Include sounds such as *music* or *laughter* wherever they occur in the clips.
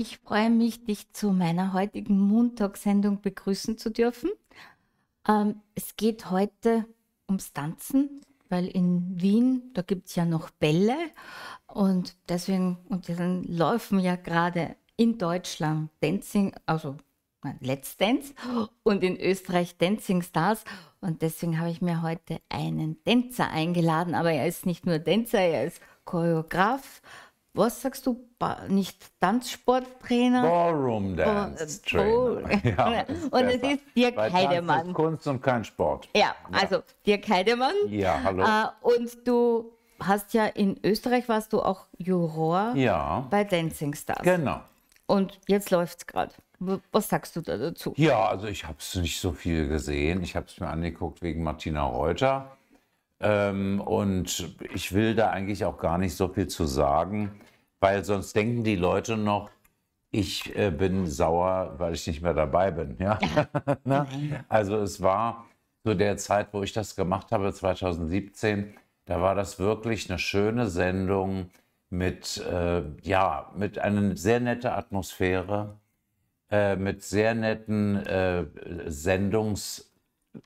Ich freue mich, dich zu meiner heutigen Montag-Sendung begrüßen zu dürfen. Ähm, es geht heute ums Tanzen, weil in Wien, da gibt es ja noch Bälle und deswegen, und dann laufen ja gerade in Deutschland Dancing, also Let's Dance und in Österreich Dancing Stars. Und deswegen habe ich mir heute einen Tänzer eingeladen. Aber er ist nicht nur Tänzer, er ist Choreograf. Was sagst du? Ba nicht Tanzsporttrainer? Ballroom Dance Trainer. *laughs* Ja, *laughs* und es ist Dirk Weil Heidemann. Tanz ist Kunst und kein Sport. Ja, also Dirk Heidemann. Ja, hallo. Äh, und du hast ja in Österreich warst du auch Juror Ja, bei Dancing Stars. genau. Und jetzt läuft's gerade. Was sagst du da dazu? Ja, also ich habe es nicht so viel gesehen. Ich habe es mir angeguckt wegen Martina Reuter. Ähm, und ich will da eigentlich auch gar nicht so viel zu sagen, weil sonst denken die Leute noch, ich äh, bin sauer, weil ich nicht mehr dabei bin. Ja? *laughs* Ne? also es war zu der Zeit, wo ich das gemacht habe, 2017, da war das wirklich eine schöne Sendung mit, äh, ja, mit einer sehr nette Atmosphäre, äh, mit sehr netten äh,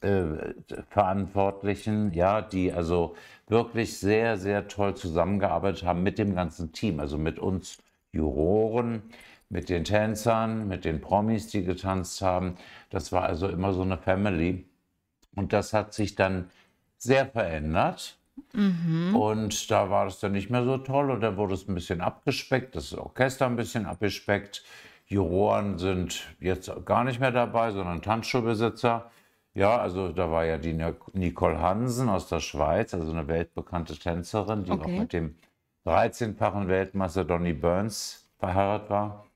Sendungsverantwortlichen, ja, die also wirklich sehr, sehr toll zusammengearbeitet haben mit dem ganzen Team, also mit uns Juroren, mit den Tänzern, mit den Promis, die getanzt haben. Das war also immer so eine Family. Und das hat sich dann sehr verändert. Und da war es dann nicht mehr so toll und dann wurde es ein bisschen abgespeckt, das Orchester ein bisschen abgespeckt. Juroren sind jetzt gar nicht mehr dabei, sondern Tanzschulbesitzer. Ja, also da war ja die Nicole Hansen aus der Schweiz, also eine weltbekannte Tänzerin, die Okay. auch mit dem 13-fachen Weltmeister Donny Burns verheiratet war.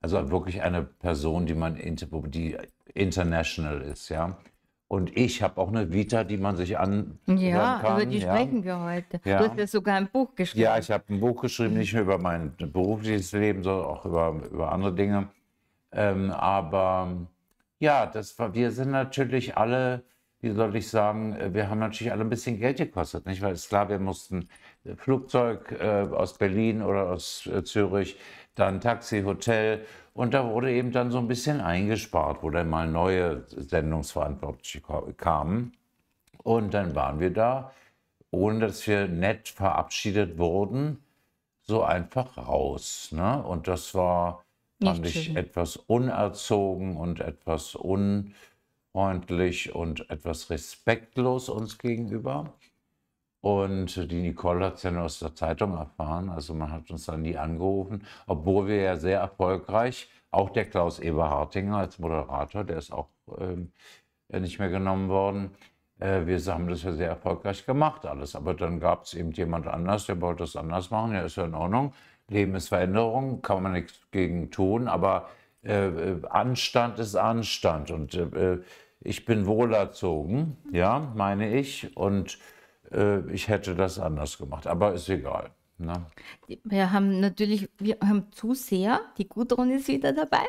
Also wirklich eine Person, die man inter- die international ist, ja. Und ich habe auch eine Vita, die man sich anhören Ja, kann. über die ja. sprechen wir heute. Ja. Du hast ja sogar ein Buch geschrieben. Ja, ich habe ein Buch geschrieben, nicht nur über mein berufliches Leben, sondern auch über, über andere Dinge. Ähm, aber ja, das war, wir sind natürlich alle, wie soll ich sagen, äh, wir haben natürlich alle ein bisschen Geld gekostet, nicht? Weil ist klar, wir mussten äh, Flugzeug äh, aus Berlin oder aus äh, Zürich, dann Taxi, Hotel und da wurde eben dann so ein bisschen eingespart, wo dann mal neue Sendungsverantwortliche ka- kamen. Und dann waren wir da, ohne dass wir nett verabschiedet wurden, so einfach raus. Ne? Und das war, fand Nicht ich, schön. etwas unerzogen und etwas unfreundlich und etwas respektlos uns gegenüber. Und die Nicole hat es ja nur aus der Zeitung erfahren. Also man hat uns dann nie angerufen, obwohl wir ja sehr erfolgreich, auch der Klaus Eber Hartinger als Moderator, der ist auch ähm, äh, nicht mehr genommen worden. Äh, wir haben das ja sehr erfolgreich gemacht alles. Aber dann gab es eben jemand anders, der wollte das anders machen. Ja, ist ja in Ordnung. Leben ist Veränderung, kann man nichts gegen tun. Aber äh, äh, Anstand ist Anstand. Und äh, ich bin wohlerzogen, ja, meine ich. Und äh, ich hätte das anders gemacht. Aber ist egal. Ne? Wir haben natürlich, wir haben Zuseher, die Gudrun ist wieder dabei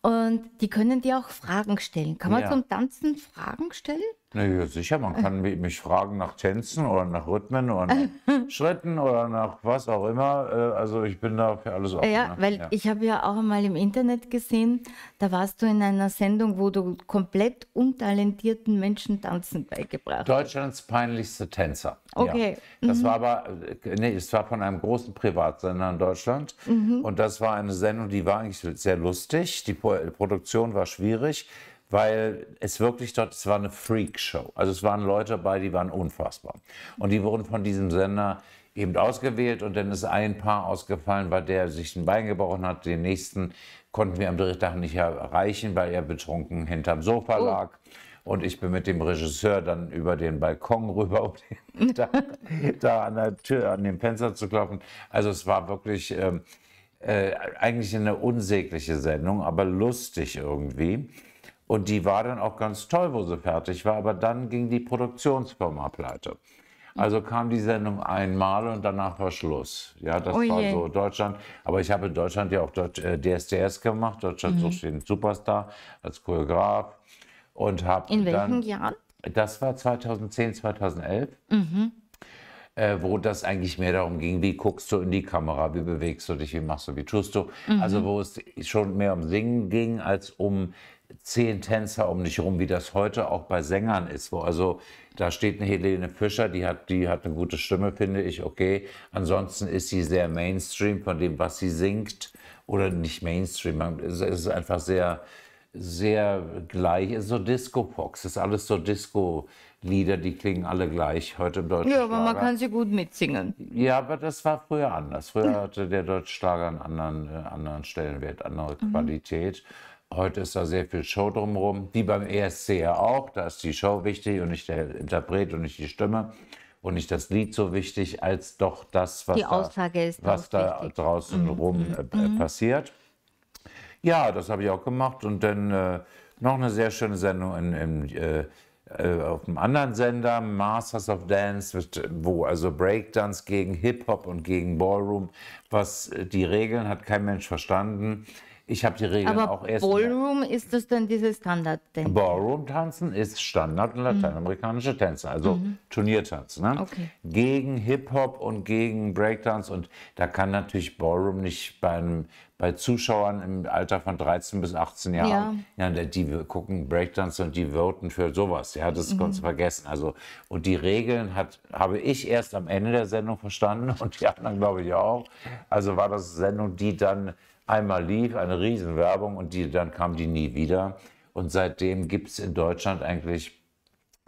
und die können dir auch Fragen stellen. Kann man Ja. zum Tanzen Fragen stellen? Na ja, sicher, man kann mi- mich fragen nach Tänzen oder nach Rhythmen oder nach *laughs* Schritten oder nach was auch immer. Äh, Also ich bin da für alles offen. Ja, ne? weil Ja. ich habe ja auch einmal im Internet gesehen, da warst du in einer Sendung, wo du komplett untalentierten Menschen Tanzen beigebracht hast. Deutschlands peinlichste Tänzer. Okay. Ja. Das war aber, äh, nee, es war von einem großen Privatsender in Deutschland. Und das war eine Sendung, die war eigentlich sehr lustig. Die Pro- Produktion war schwierig, weil es wirklich dort, es war eine Freakshow. Also es waren Leute dabei, die waren unfassbar. Und die wurden von diesem Sender eben ausgewählt und dann ist ein Paar ausgefallen, weil der sich ein Bein gebrochen hat. Den nächsten konnten wir am dritten Tag nicht erreichen, weil er betrunken hinterm Sofa lag. Und ich bin mit dem Regisseur dann über den Balkon rüber, um *laughs* da, da an der Tür, an dem Fenster zu klopfen. Also es war wirklich ähm, äh, eigentlich eine unsägliche Sendung, aber lustig irgendwie. Und die war dann auch ganz toll, wo sie fertig war. Aber dann ging die Produktionsfirma pleite. Also kam die Sendung einmal und danach war Schluss. Ja, das Oh war je. so Deutschland. Aber ich habe in Deutschland ja auch Deutsch, äh, DSDS gemacht, Deutschland sucht den Superstar als Choreograf. Und habe In welchen dann, Jahren? das war 2010, 2011. äh, wo das eigentlich mehr darum ging, wie guckst du in die Kamera, wie bewegst du dich, wie machst du, wie tust du. Mhm. Also wo es schon mehr um Singen ging als um zehn Tänzer um dich herum, wie das heute auch bei Sängern ist, wo also da steht eine Helene Fischer, die hat, die hat eine gute Stimme, finde ich, okay. Ansonsten ist sie sehr Mainstream von dem, was sie singt. Oder nicht Mainstream, es ist einfach sehr, sehr gleich. Es ist so Disco-Fox, es ist alles so Disco-Lieder, die klingen alle gleich heute im deutschen Ja, aber Schlager. man kann sie gut mitsingen. Ja, aber das war früher anders. Früher hatte der deutsche Schlager einen anderen, äh, anderen Stellenwert, andere mhm. Qualität. Heute ist da sehr viel Show drumherum, wie beim ESC ja auch. Da ist die Show wichtig und nicht der Interpret und nicht die Stimme und nicht das Lied so wichtig, als doch das, was, da, was da, draußen mhm. rum äh, mhm. passiert. Ja, das habe ich auch gemacht und dann äh, noch eine sehr schöne Sendung in, in, äh, äh auf einem anderen Sender, Masters of Dance, wo also Breakdance gegen Hip-Hop und gegen Ballroom, was äh, die Regeln hat kein Mensch verstanden. Ich habe die Regeln Aber auch erst. Ballroom ist das dann dieses Standard-Tanzen? Ballroom-Tanzen ist Standard- und lateinamerikanische Tänze, also mhm. Turniertanz. Ne? Okay. Gegen Hip-Hop und gegen Breakdance. Und da kann natürlich Ballroom nicht beim, bei Zuschauern im Alter von 13 bis 18 Jahren, ja. ja die gucken Breakdance und die voten für sowas. Ja, das mhm. kannst du vergessen. Also, und die Regeln hat, habe ich erst am Ende der Sendung verstanden *laughs* und die anderen, glaube ich, auch. Also war das Sendung, die dann einmal lief, eine Riesenwerbung und die, dann kam die nie wieder. Und seitdem gibt es in Deutschland eigentlich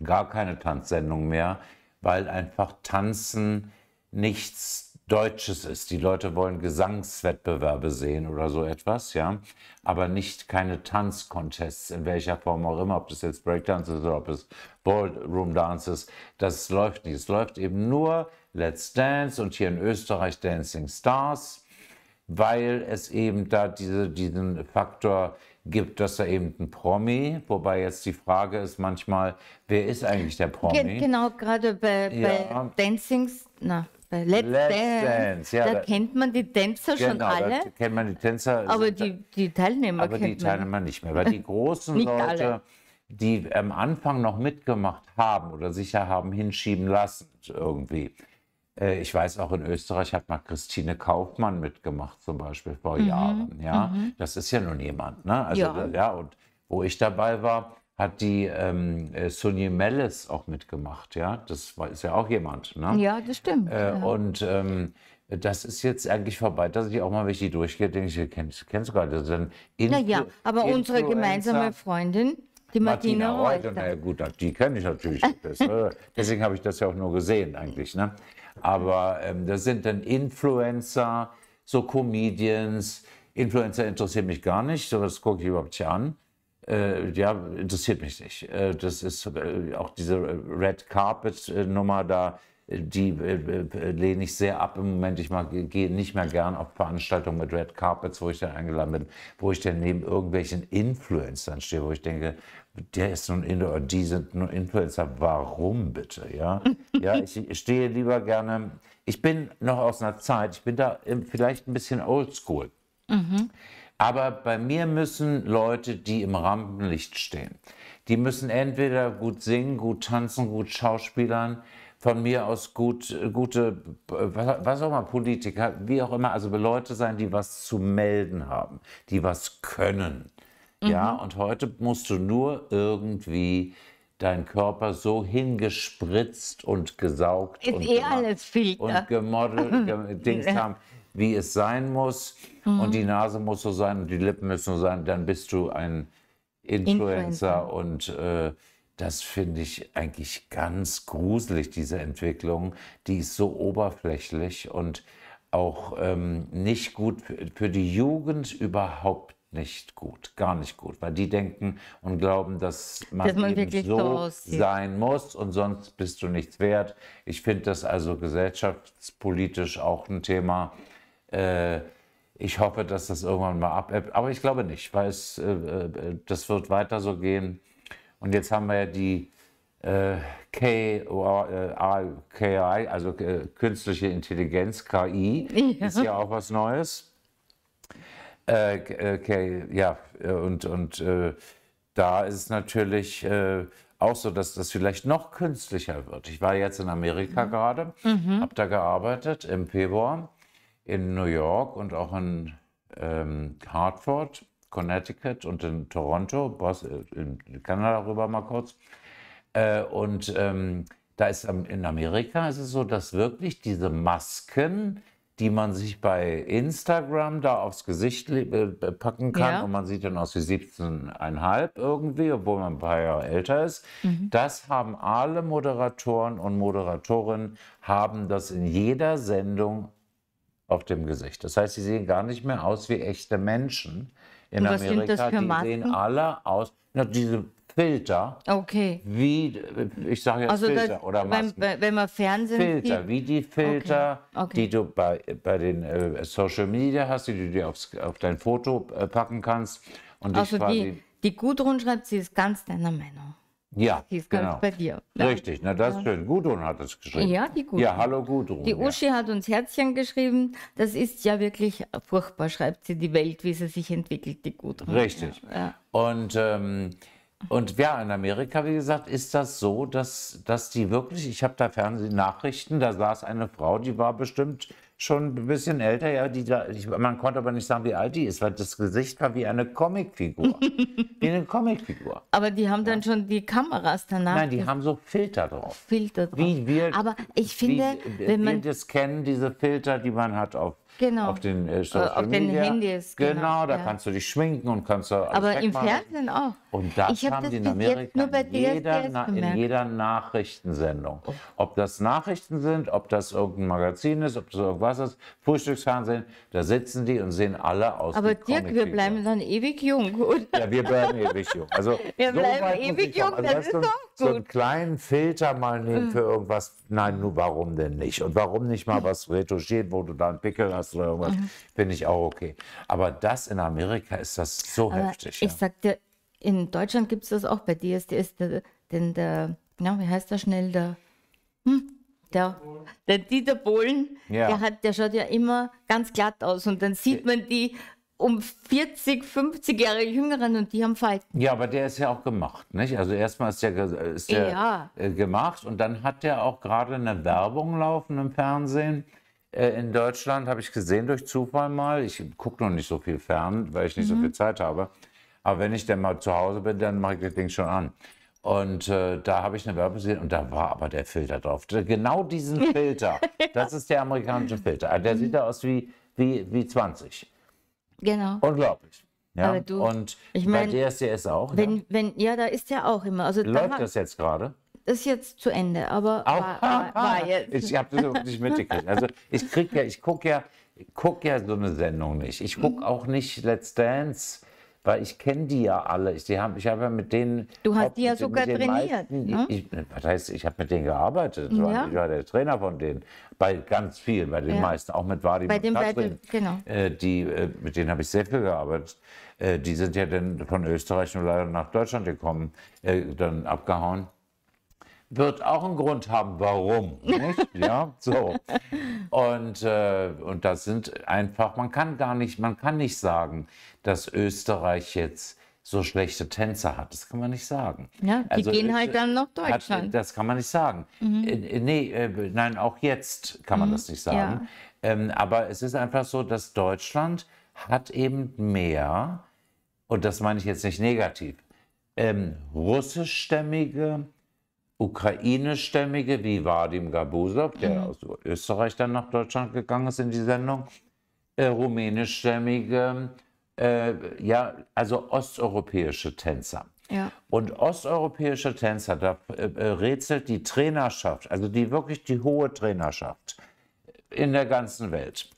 gar keine Tanzsendung mehr, weil einfach Tanzen nichts Deutsches ist. Die Leute wollen Gesangswettbewerbe sehen oder so etwas, ja, aber nicht keine Tanzcontests, in welcher Form auch immer, ob das jetzt Breakdance ist oder ob es Ballroom Dance ist. Das läuft nicht. Es läuft eben nur Let's Dance und hier in Österreich Dancing Stars weil es eben da diese, diesen Faktor gibt, dass er eben ein Promi, wobei jetzt die Frage ist manchmal, wer ist eigentlich der Promi? Genau, gerade bei, ja. bei Dancings, na, bei Let's, Let's Dance, Dance. Ja, da, da, kennt man die Tänzer genau, schon alle. Da kennt man die Tänzer. Aber die, die Teilnehmer aber kennt die Teilnehmer man. nicht mehr, weil die *laughs* großen Leute, alle. die am Anfang noch mitgemacht haben oder sich ja haben hinschieben lassen irgendwie, ich weiß auch in Österreich hat mal Christine Kaufmann mitgemacht, zum Beispiel vor mhm. Jahren. Ja, mhm. das ist ja nun jemand. Ne? Also, ja. ja, und wo ich dabei war, hat die ähm, äh, Sunny Mellis auch mitgemacht. Ja, das war, ist ja auch jemand. Ne? Ja, das stimmt. Äh, ja. Und ähm, das ist jetzt eigentlich vorbei, dass ich auch mal, wenn ich die durchgehe, denke ich, kennst, kennst du gerade. Das ist Na ja, aber unsere gemeinsame Freundin, die Martina, Martina Reuter. Na ja, gut, die kenne ich natürlich. Das, äh, deswegen habe ich das ja auch nur gesehen eigentlich. Ne? Aber ähm, das sind dann Influencer, so Comedians. Influencer interessiert mich gar nicht, sowas gucke ich überhaupt nicht an. Äh, ja, interessiert mich nicht. Äh, das ist äh, auch diese Red Carpet-Nummer da die äh, äh, lehne ich sehr ab im Moment. Ich gehe nicht mehr gern auf Veranstaltungen mit Red Carpets, wo ich dann eingeladen bin, wo ich dann neben irgendwelchen Influencern stehe, wo ich denke, der ist nun in oder die sind nun Influencer. Warum bitte? Ja, *laughs* ja ich stehe lieber gerne. Ich bin noch aus einer Zeit, ich bin da vielleicht ein bisschen oldschool. Mhm. Aber bei mir müssen Leute, die im Rampenlicht stehen, die müssen entweder gut singen, gut tanzen, gut schauspielern, von mir aus gut, gute, was auch immer, Politiker, wie auch immer, also Leute sein, die was zu melden haben, die was können. Mhm. Ja, und heute musst du nur irgendwie deinen Körper so hingespritzt und gesaugt Ist und, eh und gemodelt, *laughs* Dings haben, wie es sein muss. Mhm. Und die Nase muss so sein und die Lippen müssen so sein, dann bist du ein Influencer, Influencer. und äh, das finde ich eigentlich ganz gruselig, diese Entwicklung. Die ist so oberflächlich und auch ähm, nicht gut für die Jugend überhaupt nicht gut, gar nicht gut, weil die denken und glauben, dass man, dass man eben so sein muss und sonst bist du nichts wert. Ich finde das also gesellschaftspolitisch auch ein Thema. Äh, ich hoffe, dass das irgendwann mal abebbt, aber ich glaube nicht, weil es, äh, äh das wird weiter so gehen. Und jetzt haben wir ja die äh, KI, also äh, künstliche Intelligenz, KI, ja. ist ja auch was Neues. Äh, äh, ja, und, und äh, da ist es natürlich äh, auch so, dass das vielleicht noch künstlicher wird. Ich war jetzt in Amerika mhm. gerade, mhm. habe da gearbeitet im Februar in New York und auch in ähm, Hartford, Connecticut und in Toronto, Bos in Kanada rüber mal kurz. Äh, und ähm, da ist in Amerika ist es so, dass wirklich diese Masken, die man sich bei Instagram da aufs Gesicht äh, packen kann ja. und man sieht dann aus wie 17,5 irgendwie, obwohl man ein paar Jahre älter ist. Mhm. Das haben alle Moderatoren und Moderatorinnen haben das in jeder Sendung auf dem Gesicht. Das heißt, sie sehen gar nicht mehr aus wie echte Menschen in und was Amerika. Sind das für die sehen alle aus. Na, diese Filter. Okay. Wie, ich sage jetzt also Filter das, oder Masken. Wenn, wenn man Fernsehen Filter, sieht? wie die Filter, okay. Okay. die du bei, bei den äh, Social Media hast, die du dir aufs, auf dein Foto äh, packen kannst. Und also die, die Gudrun schreibt, sie ist ganz deiner Meinung. Ja, die ist genau. bei dir. Richtig, na das ist schön. Gudrun hat es geschrieben. Ja, die Gudrun. Ja, hallo Gudrun. Die Uschi ja. hat uns Herzchen geschrieben. Das ist ja wirklich furchtbar, schreibt sie, die Welt, wie sie sich entwickelt, die Gudrun. Richtig. Ja. Und ähm, und ja, in Amerika, wie gesagt, ist das so, dass, dass die wirklich, ich habe da Fernsehnachrichten, da saß eine Frau, die war bestimmt schon ein bisschen älter, ja, die da, ich, man konnte aber nicht sagen, wie alt die ist, weil das Gesicht war wie eine Comicfigur. *laughs* wie eine Comicfigur. Aber die haben dann schon die Kameras danach. Nein, die haben so Filter drauf. Filter drauf. Wie wir, aber ich finde, wie, wenn man wir das kennen, diese Filter, die man hat auf Genau. Auf den, äh, Social auf den Handys. Genau, genau da ja. kannst du dich schminken und kannst du Aber im Fernsehen auch. Und das ich haben das die in Amerika nur bei in, jeder, in jeder Nachrichtensendung. Oh. Ob das Nachrichten sind, ob das irgendein Magazin ist, ob das irgendwas ist, Frühstücksfernsehen, da sitzen die und sehen alle aus Aber Dirk, wir bleiben dann ewig jung, oder? Ja, wir bleiben ewig jung. Also, *laughs* wir so bleiben ewig jung, also, das ist doch gut. So einen kleinen Filter mal nehmen für irgendwas, nein, nur warum denn nicht? Und warum nicht mal *laughs* was retuschiert, wo du da einen Pickel hast oder irgendwas, mhm. finde ich auch okay. Aber das in Amerika ist das so Aber heftig. Ich ja. sag dir, in Deutschland gibt es das auch bei DSDS, der, denn der, na, wie heißt der schnell, der, hm, der, der Dieter Bohlen, ja. der, hat, der schaut ja immer ganz glatt aus und dann sieht man die um 40, 50 Jahre jüngeren und die haben Falten. Ja, aber der ist ja auch gemacht, nicht? Also erstmal ist der, ist der ja. Äh, gemacht und dann hat der auch gerade eine Werbung laufen im Fernsehen. Äh, in Deutschland habe ich gesehen durch Zufall mal. Ich gucke noch nicht so viel fern, weil ich nicht mhm. so viel Zeit habe. Aber wenn ich dann mal zu Hause bin, dann mache ich das Ding schon an. Und äh, da habe ich eine Werbung gesehen und da war aber der Filter drauf. Genau diesen *laughs* Filter. das ist der amerikanische Filter. Der sieht da aus wie, wie, wie 20. Genau. Unglaublich. Ja, Aber du, und ich mein, bei DSDS auch. Wenn, ja? wenn, ja, da ist ja auch immer. Also Läuft da, das jetzt gerade? Ist jetzt zu Ende, aber auch, war, war, war jetzt. Ich habe das nicht mitgekriegt. Also ich krieg ja, ich gucke ja, guck ja so eine Sendung nicht. Ich gucke auch nicht Let's Dance weil ich kenne die ja alle. Ich, die hab, ich habe ja mit denen. Du hast die ja sogar trainiert. Meisten, ne? ich, was heißt, ich habe mit denen gearbeitet. Ja. Ich war der Trainer von denen. Bei ganz vielen, bei den ja. meisten, auch mit Vadim bei und Katrin. genau. Äh, die, äh, mit denen habe ich sehr viel gearbeitet. Äh, die sind ja dann von Österreich nur leider nach Deutschland gekommen, äh, dann abgehauen wird auch einen Grund haben, warum. *laughs* Nicht? ja, so. Und, äh, und das sind einfach, man kann gar nicht, man kann nicht sagen, dass Österreich jetzt so schlechte Tänzer hat. Das kann man nicht sagen. Ja, die also, gehen halt dann nach Deutschland. Hat, das kann man nicht sagen. Mhm. Äh, nee, äh, nein, auch jetzt kann man mhm. das nicht sagen. Ja. Ähm, aber es ist einfach so, dass Deutschland hat eben mehr, und das meine ich jetzt nicht negativ, ähm, russischstämmige ukrainischstämmige wie Vadim Gabusov, der mhm. aus Österreich dann nach Deutschland gegangen ist in die Sendung, äh, rumänischstämmige, äh, ja, also osteuropäische Tänzer. Ja. Und osteuropäische Tänzer, da äh, äh, rätselt die Trainerschaft, also die wirklich die hohe Trainerschaft in der ganzen Welt,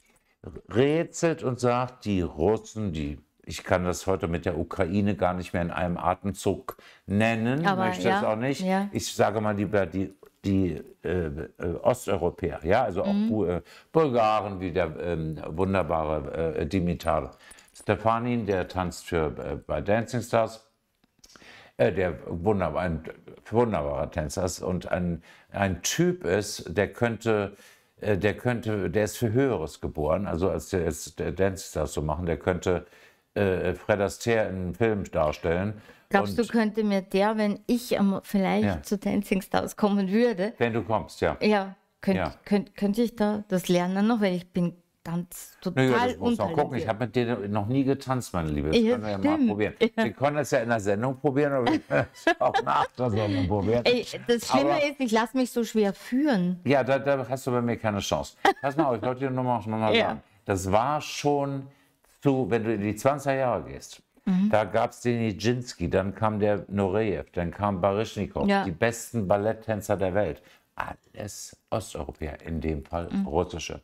rätselt und sagt, die Russen, die ich kann das heute mit der Ukraine gar nicht mehr in einem Atemzug nennen, Aber, möchte ja, es auch nicht. Ja. Ich sage mal lieber die, die äh, äh, Osteuropäer, ja, also mhm. auch äh, Bulgaren wie der ähm, wunderbare äh, Dimitar Stefanin, der tanzt für, äh, bei Dancing Stars. Äh, der wunderbar, ein wunderbarer Tänzer ist und ein, ein Typ ist, der könnte der könnte, der ist für Höheres geboren, also als der jetzt Dancing Stars zu machen, der könnte äh, Fred Astaire in einem Film darstellen. Glaubst Und du, könnte mir der, wenn ich am- vielleicht Ja. zu Dancing Stars kommen würde, wenn du kommst, ja. ja, könnte Ja. könnt, könnte ich da das lernen noch, weil ich bin ganz total Naja, das muss man gucken. Ich habe mit denen noch nie getanzt, meine Liebe. Das Ja, können wir ja mal probieren. Ja. Wir können das ja in der Sendung probieren, aber wir können es auch nach der Sendung probieren. Ey, das Schlimme Aber- ist, ich lasse mich so schwer führen. Ja, da, da hast du bei mir keine Chance. Pass mal auf, ich wollte dir nur mal, noch mal Ja. sagen. Das war schon zu, wenn du in die 20er Jahre gehst, da gab es den Nijinsky, dann kam der Nureyev, dann kam Baryshnikov, Ja. die besten Balletttänzer der Welt. Alles Osteuropäer, in dem Fall russische.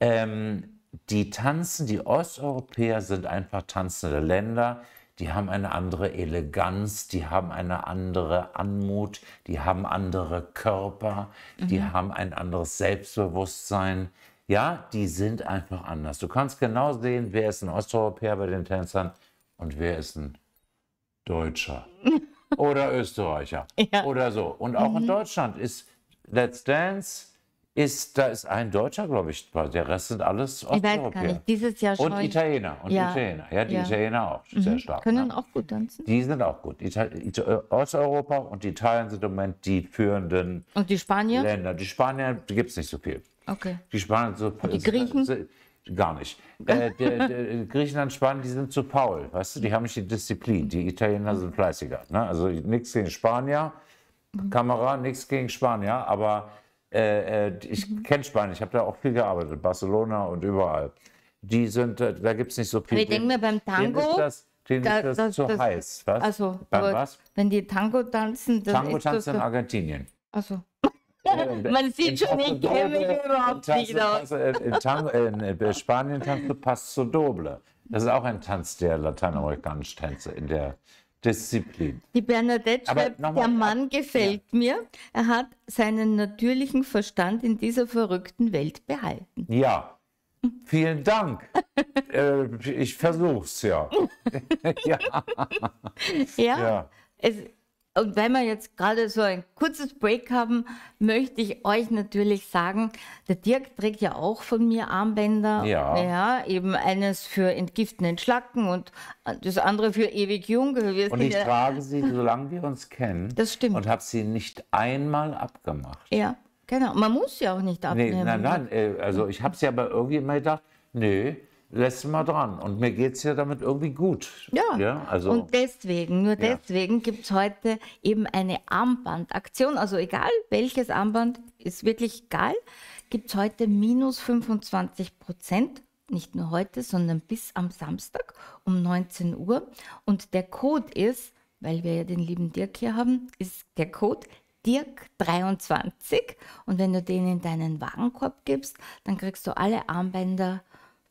Ähm, die tanzen, die Osteuropäer sind einfach tanzende Länder. Die haben eine andere Eleganz, die haben eine andere Anmut, die haben andere Körper, die haben ein anderes Selbstbewusstsein. Ja, die sind einfach anders. Du kannst genau sehen, wer ist ein Osteuropäer bei den Tänzern und wer ist ein Deutscher *laughs* oder Österreicher Ja. oder so. Und auch in Deutschland ist Let's Dance, ist, da ist ein Deutscher, glaube ich. Der Rest sind alles Ich weiß gar Osteuropäer. nicht. Dieses Jahr Und schon. Italiener. Und Ja. Italiener. Ja, die Ja. Italiener auch. Sehr stark. können ne? auch gut tanzen. Die sind auch gut. Ita Ita Osteuropa und Italien sind im Moment die führenden Und die Spanier? Länder. Die Spanier gibt es nicht so viel. Okay. Die Spanier so, die Griechen? sind- Gar nicht. *laughs* Äh, der, der, Griechenland, Spanien, die sind zu faul, weißt du? Die haben nicht die Disziplin. Die Italiener sind fleißiger. Ne? Also nichts gegen Spanier, Kamera, nichts gegen Spanier, aber äh, äh, ich kenne Spanien, ich habe da auch viel gearbeitet, Barcelona und überall. Die sind, äh, da gibt es nicht so viel. Aber ich denke mir beim Denen Tango. ist das, denen da- ist das, das- zu das- heiß. Was? Also, Beim was? wenn die Tango tanzen, dann Tango tanzt in so, Argentinien. also, Man sieht schon, ich kenne mich überhaupt nicht aus. In, Tango, in äh, Spanien tanzt du Paso Doble. Das ist auch ein Tanz der lateinamerikanischen Tänze in der Disziplin. Die Bernadette Aber schreibt, der Mann gefällt mir. Er hat seinen natürlichen Verstand in dieser verrückten Welt behalten. Ja, vielen Dank. äh, ich versuch's ja. *laughs* *laughs* ja. Ja. Ja. Es, und weil wir jetzt gerade so ein kurzes Break haben, möchte ich euch natürlich sagen, der Dirk trägt ja auch von mir Armbänder. Ja. Ja, eben eines für Entgiften, Entschlacken und das andere für ewig jung. Wir Und ich ja, trage sie, solange wir uns kennen. Das stimmt. Und habe sie nicht einmal abgemacht. ja, genau. Man muss ja auch nicht Nee, abnehmen. nein, nein. äh, Also ich habe sie aber irgendwie immer gedacht, nee, lässt mal dran. Und mir geht es ja damit irgendwie gut. Ja, ja also, und deswegen, nur Ja. deswegen gibt es heute eben eine Armbandaktion. Also egal welches Armband, ist wirklich egal, gibt es heute minus 25 Prozent. Nicht nur heute, sondern bis am Samstag um 19 Uhr. Und der Code ist, weil wir ja den lieben Dirk hier haben, ist der Code Dirk23. Und wenn du den in deinen Warenkorb gibst, dann kriegst du alle Armbänder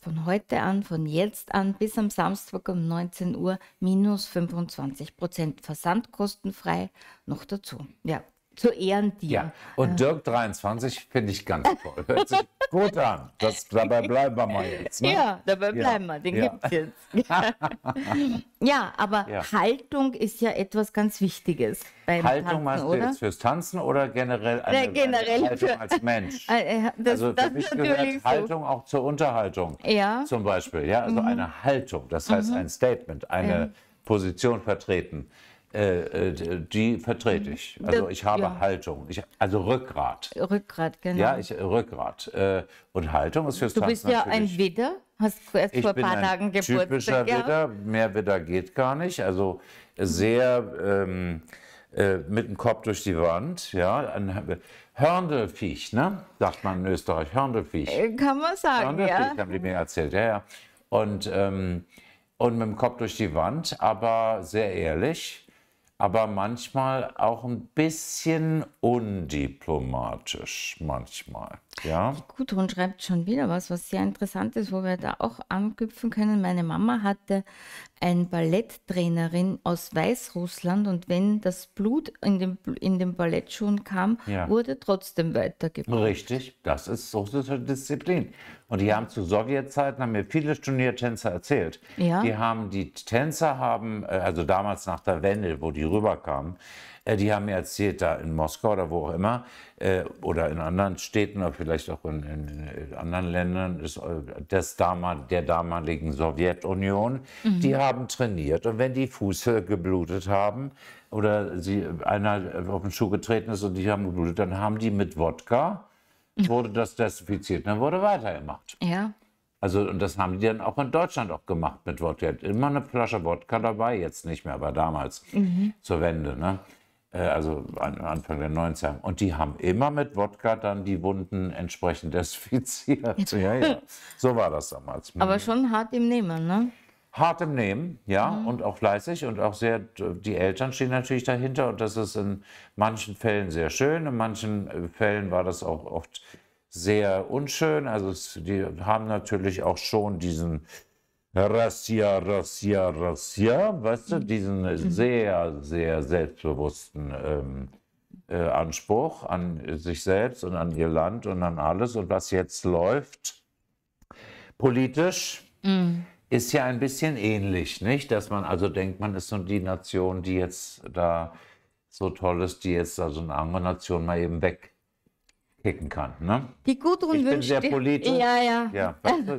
von heute an, von jetzt an bis am Samstag um 19 Uhr minus 25 Prozent versandkostenfrei noch dazu. Ja, zu Ehren dir. ja. Und Dirk 23 finde ich ganz toll. Hört sich *laughs* gut an. Das, dabei bleiben wir mal jetzt. Ne? Ja, dabei Ja. bleiben wir, den Ja. gibt's jetzt. *laughs* *laughs* ja, aber Ja. Haltung ist ja etwas ganz Wichtiges beim Haltung Tanzen, meinst du oder? jetzt fürs Tanzen oder generell eine, Ja, generell eine Haltung für- als Mensch? Äh, äh, Das, also für mich gehört so. Haltung auch zur Unterhaltung. Ja. Mhm. Zum Beispiel, ja, also eine Haltung, das heißt ein Statement, eine Position vertreten. Äh, äh, die vertrete ich. Also Das- ich habe ja. Haltung. Ich, also Rückgrat. Rückgrat, genau. Ja, ich, Rückgrat. Äh, und Haltung ist fürs du bist ja ein. Widder, hast erst Ich vor ein paar Tagen typischer Geburtstag gehabt. Widder. Mehr Widder geht gar nicht. Also sehr ähm, äh, mit dem Kopf durch die Wand. Ja, ein Hörndelfiech, ne? Sagt man in Österreich. Hörndelfiech. Äh, Kann man sagen, Hörndelfiech ja. haben die mir erzählt. Ja, ja. Und, ähm, und mit dem Kopf durch die Wand, aber sehr ehrlich. Aber manchmal auch ein bisschen undiplomatisch, manchmal. Ja. Gudrun schreibt schon wieder was, was sehr interessant ist, wo wir da auch anknüpfen können. Meine Mama hatte eine Balletttrainerin aus Weißrussland und wenn das Blut in den, in den Ballettschuhen kam, Ja. wurde trotzdem weitergebracht. Richtig, das ist russische Disziplin. Und die haben zu Sowjetzeiten, haben mir viele Turniertänzer erzählt. Ja. Die haben, die Tänzer haben, äh, also damals nach der Wende, wo die rüberkamen, die haben mir erzählt, da in Moskau oder wo auch immer, äh, oder in anderen Städten oder vielleicht auch in, in anderen Ländern des, des damal, der damaligen Sowjetunion, die haben trainiert. Und wenn die Füße geblutet haben oder sie, einer auf den Schuh getreten ist und die haben geblutet, dann haben die mit Wodka, wurde das desinfiziert, dann wurde weitergemacht. Ja. Also, und das haben die dann auch in Deutschland auch gemacht mit Wodka. Immer eine Flasche Wodka dabei, jetzt nicht mehr, aber damals zur Wende, ne? Äh, Also an- Anfang der 90er. Und die haben immer mit Wodka dann die Wunden entsprechend desinfiziert. Ja, ja. *laughs* So war das damals. Aber schon hart im Nehmen, ne? Hart im Nehmen, ja, und auch fleißig und auch sehr, die Eltern stehen natürlich dahinter und das ist in manchen Fällen sehr schön, in manchen äh, Fällen war das auch oft sehr unschön. Also es, die haben natürlich auch schon diesen Rassia, Rassia, Rassia, weißt du, diesen sehr, sehr selbstbewussten ähm, äh, Anspruch an sich selbst und an ihr Land und an alles. Und was jetzt läuft, politisch, ist ja ein bisschen ähnlich, nicht? Dass man also denkt, man ist so die Nation, die jetzt da so toll ist, die jetzt also eine andere Nation mal eben wegkicken kann. Ne? Die Gudrun Ich bin wünscht sehr politisch. Ja, ja. Ja,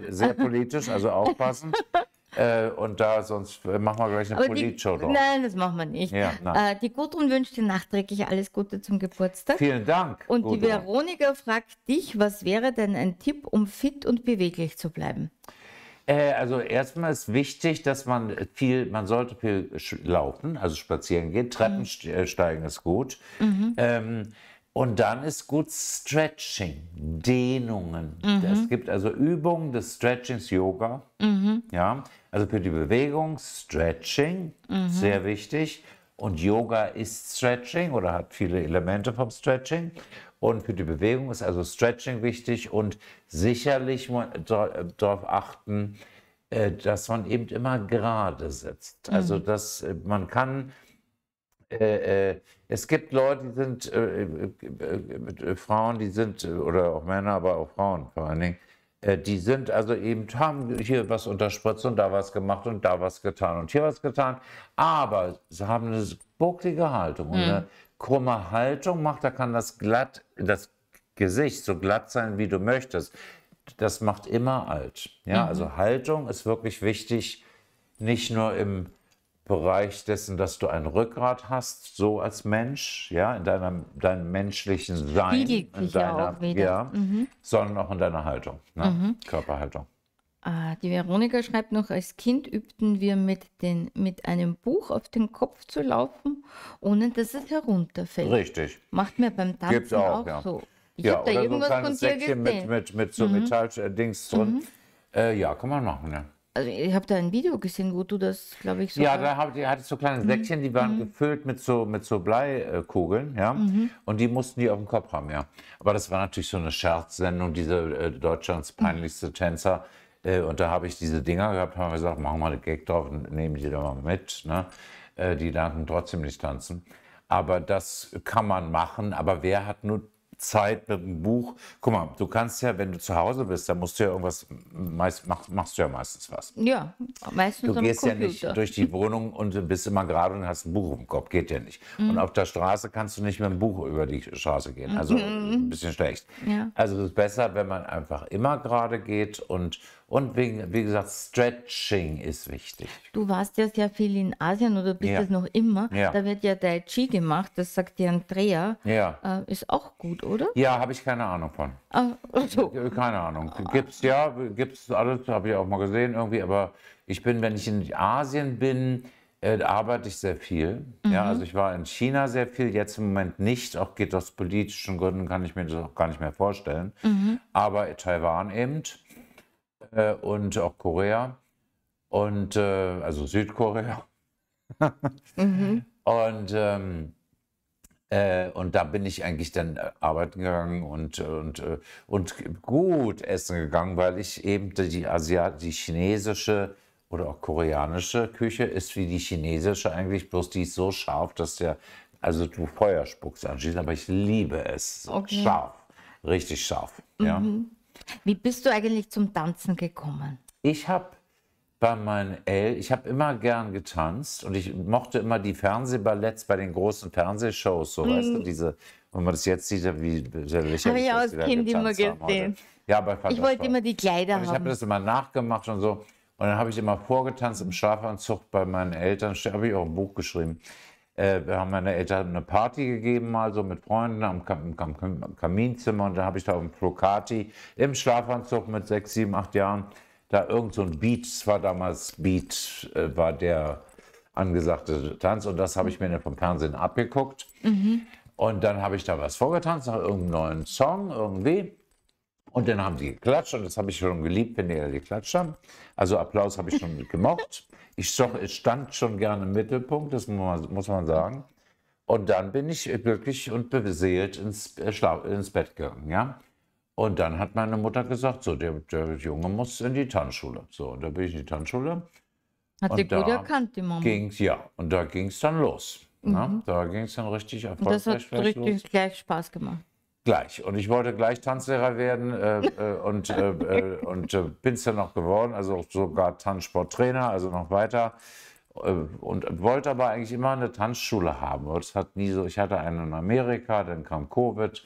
sehr politisch, also aufpassen. *laughs* äh, und da, sonst äh, machen wir gleich eine Aber die, Politshow drauf. nein, das machen wir nicht. Ja, äh, die Gudrun wünscht dir nachträglich alles Gute zum Geburtstag. Vielen Dank. Und die Gudrun. Veronika fragt dich, was wäre denn ein Tipp, um fit und beweglich zu bleiben? Äh, also erstmal ist wichtig, dass man viel, man sollte viel laufen, also spazieren gehen. Treppensteigen ist gut. Ähm, und dann ist gut Stretching, Dehnungen. Es gibt also Übungen des Stretchings, Yoga. Ja, also für die Bewegung Stretching, sehr wichtig. Und Yoga ist Stretching oder hat viele Elemente vom Stretching. Und für die Bewegung ist also Stretching wichtig und sicherlich darauf achten, äh, dass man eben immer gerade sitzt. Also dass äh, man kann äh, äh, es gibt Leute, die sind äh, äh, äh, Frauen, die sind, oder auch Männer, aber auch Frauen vor allen Dingen, die sind also eben, haben hier was unterspritzt und da was gemacht und da was getan und hier was getan, aber sie haben eine bucklige Haltung und eine krumme Haltung macht, da kann das glatt, das Gesicht so glatt sein, wie du möchtest. Das macht immer alt. Ja, also Haltung ist wirklich wichtig, nicht nur im Bereich dessen, dass du ein Rückgrat hast, so als Mensch, ja, in deinem, deinem menschlichen Sein, in ja deiner, wieder. Mhm. ja, sondern auch in deiner Haltung, ne? Körperhaltung. Äh, die Veronika schreibt noch, als Kind übten wir mit, den, mit einem Buch auf den Kopf zu laufen, ohne dass es herunterfällt. Richtig. Macht mir beim Tanzen Gibt's auch, auch ja. so. Ich ja, habe da oder so ein irgendwas von dir Säckchen mit, gesehen. mit, mit so Metalldings drin. Äh, ja, kann man machen, ja. Also ich habe da ein Video gesehen, wo du das, glaube ich, so. Ja, da hab, hatte ich so kleine Säckchen, die waren gefüllt mit so, mit so Bleikugeln, ja. Und die mussten die auf dem Kopf haben, ja. Aber das war natürlich so eine Scherzsendung, diese äh, Deutschlands peinlichste Tänzer. Äh, und da habe ich diese Dinger gehabt, haben wir gesagt, machen wir mal einen Gag drauf und nehmen die da mal mit. Ne? Äh, die lernten trotzdem nicht tanzen. Aber das kann man machen. Aber wer hat nur Zeit mit einem Buch? Guck mal, du kannst ja, wenn du zu Hause bist, dann musst du ja irgendwas, meist, mach, machst du ja meistens was. ja, meistens Du gehst ja nicht durch die Wohnung und bist immer gerade und hast ein Buch im Kopf. Geht ja nicht. Mhm. Und auf der Straße kannst du nicht mit einem Buch über die Straße gehen. Also ein bisschen schlecht. Ja. Also es ist besser, wenn man einfach immer gerade geht und, und wegen, wie gesagt, Stretching ist wichtig. Du warst ja sehr viel in Asien oder bist Ja. es noch immer. Ja. Da wird ja Tai Chi gemacht, das sagt dir Andrea. Ja. Äh, ist auch gut, oder? Ja, habe ich keine Ahnung von. Ah, so. Äh, Keine Ahnung. Gibt's ja, gibt's alles, habe ich auch mal gesehen irgendwie, aber ich bin, wenn ich in Asien bin, äh, arbeite ich sehr viel. Ja, also ich war in China sehr viel, jetzt im Moment nicht, auch geht aus politischen Gründen, kann ich mir das auch gar nicht mehr vorstellen. Aber Taiwan eben äh, und auch Korea und äh, also Südkorea. *laughs* Und ähm, äh, und da bin ich eigentlich dann äh, arbeiten gegangen und, und, äh, und gut essen gegangen, weil ich eben die, Asiat die chinesische oder auch koreanische Küche ist wie die chinesische eigentlich, bloß die ist so scharf, dass der, also du Feuer spuckst anschließend, aber ich liebe es. Okay. Scharf. Richtig scharf. Ja. Wie bist du eigentlich zum Tanzen gekommen? Ich habe bei meinen Eltern, ich habe immer gern getanzt und ich mochte immer die Fernsehballetts bei den großen Fernsehshows, so mm. weißt du, diese, wenn man das jetzt sieht, wie sehr lächerlich Habe ich als Kind immer gesehen. Ja, bei Ich wollte immer die Kleider und ich haben. Ich habe das immer nachgemacht und so. Und dann habe ich immer vorgetanzt im Schlafanzug bei meinen Eltern. Da habe ich auch ein Buch geschrieben. Äh, wir haben meine Eltern eine Party gegeben, mal so mit Freunden am, Kam am Kaminzimmer. Und da habe ich da auf dem Flocati im Schlafanzug mit sechs, sieben, acht Jahren da irgend so ein Beat, es war damals Beat, äh, war der angesagte Tanz. Und das habe ich mir vom Fernsehen abgeguckt. Mhm. Und dann habe ich da was vorgetanzt, nach irgendeinem neuen Song irgendwie. Und dann haben die geklatscht und das habe ich schon geliebt, wenn die geklatscht haben. Also Applaus habe ich schon gemocht. *laughs* Ich stand schon gerne im Mittelpunkt, das muss man sagen. Und dann bin ich glücklich und beseelt ins, äh, ins Bett gegangen. Ja? Und dann hat meine Mutter gesagt, so, der, der Junge muss in die Tanzschule. So, und da bin ich in die Tanzschule. Hat die gut erkannt, die Mama. Ging's, ja, und da ging es dann los. Mhm. Ja, da ging es dann richtig erfolgreich und das hat richtig los. gleich Spaß gemacht. Gleich. Und ich wollte gleich Tanzlehrer werden äh, äh, und, äh, äh und äh, bin es dann noch geworden, also sogar Tanzsporttrainer, also noch weiter. Äh, und wollte aber eigentlich immer eine Tanzschule haben. Das hat nie so, ich hatte einen in Amerika, dann kam Covid,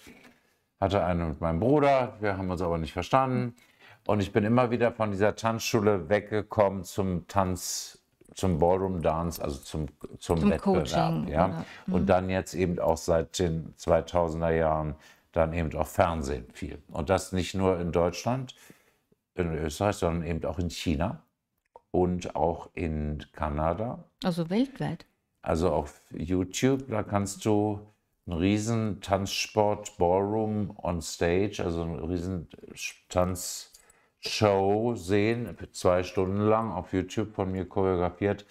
hatte einen mit meinem Bruder, wir haben uns aber nicht verstanden. Und ich bin immer wieder von dieser Tanzschule weggekommen zum Tanz zum Ballroom Dance, also zum, zum, zum Wettbewerb. Coaching, ja? Und dann jetzt eben auch seit den 2000er Jahren dann eben auch Fernsehen viel. Und das nicht nur in Deutschland, in Österreich, sondern eben auch in China und auch in Kanada. Also weltweit. Also auf YouTube, da kannst du einen riesen Tanzsport Ballroom on Stage, also eine riesen Tanzshow sehen, zwei Stunden lang auf YouTube von mir choreografiert.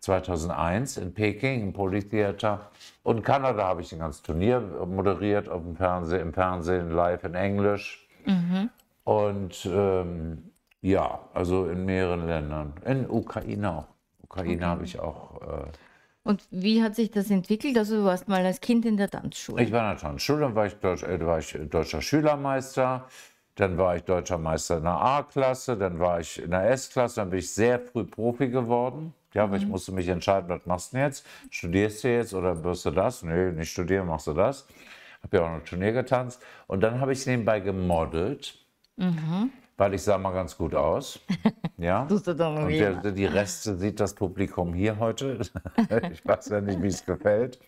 2001 in Peking im Polytheater. Und in Kanada habe ich ein ganzes Turnier moderiert auf dem Fernsehen, im Fernsehen, live in Englisch. Mhm. Und ähm, ja, also in mehreren Ländern. In Ukraine auch. Ukraine okay. habe ich auch. Äh, und wie hat sich das entwickelt? Also du warst mal als Kind in der Tanzschule. Ich war in der Tanzschule, dann war ich, Deutsch, äh, war ich deutscher Schülermeister. Dann war ich deutscher Meister in der A-Klasse, dann war ich in der S-Klasse, dann bin ich sehr früh Profi geworden. Ja, aber mhm. ich musste mich entscheiden, was machst du jetzt? Studierst du jetzt oder wirst du das? Nee, nicht studieren, machst du das. Habe ja auch noch Turnier getanzt. Und dann habe ich nebenbei gemodelt, mhm. weil ich sah mal ganz gut aus. *laughs* Ja. Und der, die Reste sieht das Publikum hier heute. *laughs* ich weiß ja nicht, wie es gefällt.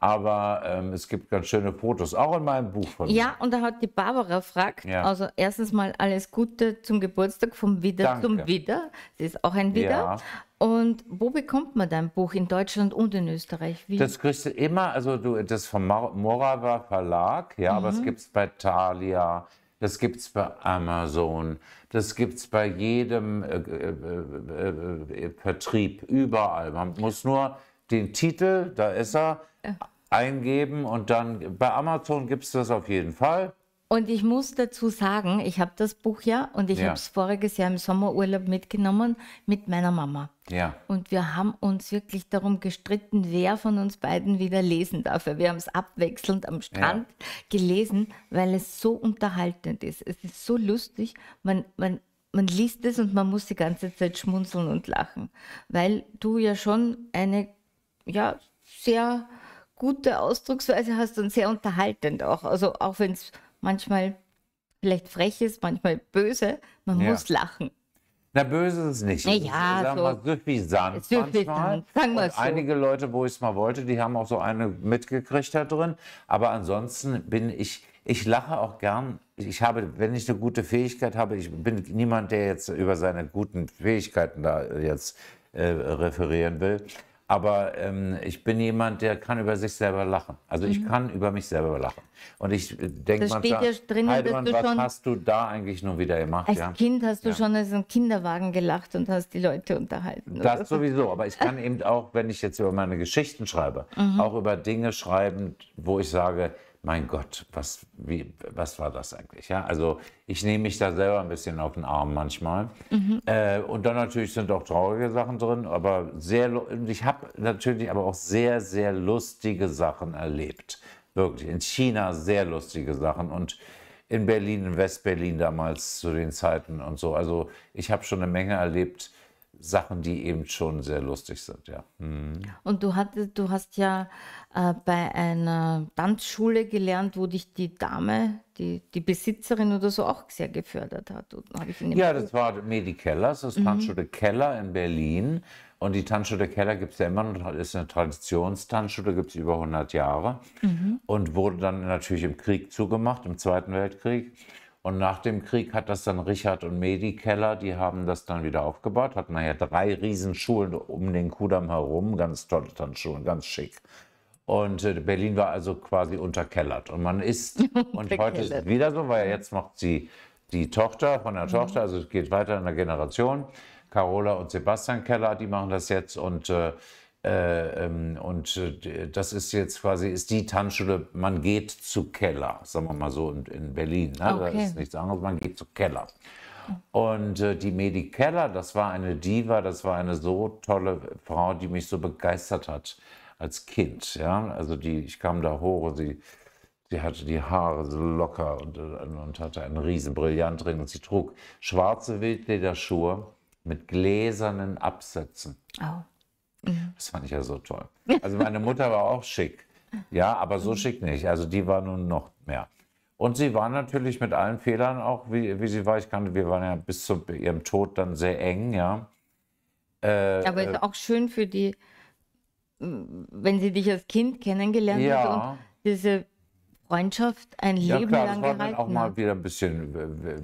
Aber ähm, es gibt ganz schöne Fotos, auch in meinem Buch von Ja, und da hat die Barbara gefragt, ja. also erstens mal alles Gute zum Geburtstag vom Widder Danke. zum Widder. Sie ist auch ein Widder. Ja. Und wo bekommt man dein Buch? In Deutschland und in Österreich? Wie? Das kriegst du immer, also du, das vom Morava Verlag, ja, mhm. aber es gibt es bei Thalia, das gibt es bei Amazon, das gibt es bei jedem äh, äh, äh, äh, Vertrieb, überall. Man muss nur den Titel, da ist er, eingeben und dann bei Amazon gibt es das auf jeden Fall. Und ich muss dazu sagen, ich habe das Buch ja und ich ja. habe es voriges Jahr im Sommerurlaub mitgenommen mit meiner Mama. Ja. Und wir haben uns wirklich darum gestritten, wer von uns beiden wieder lesen darf. Wir haben es abwechselnd am Strand ja. gelesen, weil es so unterhaltend ist. Es ist so lustig. Man, man, man liest es und man muss die ganze Zeit schmunzeln und lachen, weil du ja schon eine ja, sehr gute Ausdrucksweise hast und sehr unterhaltend auch. Also auch wenn es manchmal vielleicht frech ist, manchmal böse. Man ja. muss lachen. Na, böse ist es nicht. Ja, ja, sagen so wir suffisant manchmal. Sagen wir so. Einige Leute, wo ich es mal wollte, die haben auch so eine mitgekriegt da drin. Aber ansonsten bin ich, ich lache auch gern. Ich habe, wenn ich eine gute Fähigkeit habe, ich bin niemand, der jetzt über seine guten Fähigkeiten da jetzt äh, referieren will. Aber ähm, ich bin jemand, der kann über sich selber lachen. Also ich mhm. kann über mich selber lachen. Und ich äh, denke manchmal, ja drin, Heidemann, was schon, hast du da eigentlich nur wieder gemacht? Als ja? Kind hast du ja. schon als ein Kinderwagen gelacht und hast die Leute unterhalten. Das sowieso. Aber ich kann *laughs* eben auch, wenn ich jetzt über meine Geschichten schreibe, mhm. auch über Dinge schreiben, wo ich sage, mein Gott, was, wie, was war das eigentlich? Ja, also ich nehme mich da selber ein bisschen auf den Arm manchmal. Mhm. Äh, und dann natürlich sind auch traurige Sachen drin, aber sehr, ich habe natürlich aber auch sehr, sehr lustige Sachen erlebt. Wirklich, in China sehr lustige Sachen. Und in Berlin, in West-Berlin damals zu den Zeiten und so. Also ich habe schon eine Menge erlebt, Sachen, die eben schon sehr lustig sind, ja. Mhm. Und du, hattest, du hast ja äh, bei einer Tanzschule gelernt, wo dich die Dame, die, die Besitzerin oder so auch sehr gefördert hat. ja, das war Medi Kellers, das mhm. Tanzschule Keller in Berlin. Und die Tanzschule Keller gibt es ja immer noch, ist eine Traditionstanzschule, gibt es über 100 Jahre. Mhm. Und wurde dann natürlich im Krieg zugemacht, im Zweiten Weltkrieg. Und nach dem Krieg hat das dann Richard und Medi Keller, die haben das dann wieder aufgebaut, hatten nachher drei Riesenschulen um den Kudamm herum, ganz tolle Tanzschulen, ganz schick. Und äh, Berlin war also quasi unterkellert. Und man ist, *laughs* und heute ist es wieder so, weil jetzt macht sie die Tochter von der mhm. Tochter, also es geht weiter in der Generation. Carola und Sebastian Keller, die machen das jetzt und äh, äh, ähm, und äh, das ist jetzt quasi, ist die Tanzschule, man geht zu Keller, sagen wir mal so in, in Berlin. Ne? Okay. Das ist nichts anderes, man geht zu Keller. Und äh, die Medi Keller, das war eine Diva, das war eine so tolle Frau, die mich so begeistert hat als Kind. Ja? Also die, ich kam da hoch und sie, sie hatte die Haare so locker und, und hatte einen riesen Brillantring und sie trug schwarze Wildlederschuhe mit gläsernen Absätzen. Oh. Mhm. Das fand ich ja so toll. Also meine Mutter war auch schick. Ja, aber so schick nicht. Also die war nun noch mehr. Und sie war natürlich mit allen Fehlern auch, wie, wie sie war. Ich kannte, wir waren ja bis zu ihrem Tod dann sehr eng, ja. Äh, aber ist äh, auch schön für die, wenn sie dich als Kind kennengelernt ja. hat und diese Freundschaft ein ja, Leben klar, lang das war dann auch mal wieder ein bisschen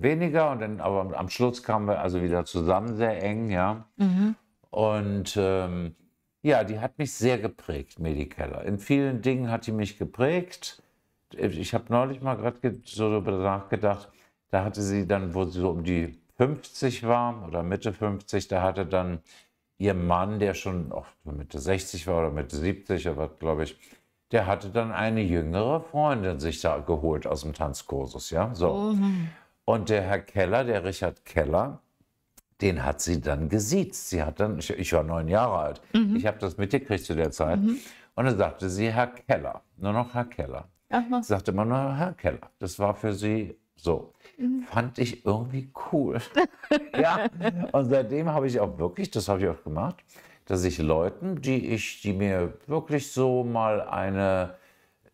weniger und dann, aber am Schluss kamen wir also wieder zusammen sehr eng, ja. Mhm. Und ähm, ja, die hat mich sehr geprägt, Medi Keller. In vielen Dingen hat die mich geprägt. Ich habe neulich mal gerade so darüber nachgedacht, da hatte sie dann, wo sie so um die 50 war oder Mitte 50, da hatte dann ihr Mann, der schon auch Mitte 60 war oder Mitte 70, aber glaube ich, der hatte dann eine jüngere Freundin sich da geholt aus dem Tanzkursus, ja, so. Mhm. Und der Herr Keller, der Richard Keller, den hat sie dann gesiezt. Sie hat dann, ich, ich war neun Jahre alt, mhm. ich habe das mitgekriegt zu der Zeit. Mhm. Und dann sagte sie Herr Keller, nur noch Herr Keller. Aha. Sagte man nur Herr Keller. Das war für sie so. Mhm. Fand ich irgendwie cool. *laughs* ja. Und seitdem habe ich auch wirklich, das habe ich auch gemacht, dass ich Leuten, die ich, die mir wirklich so mal eine,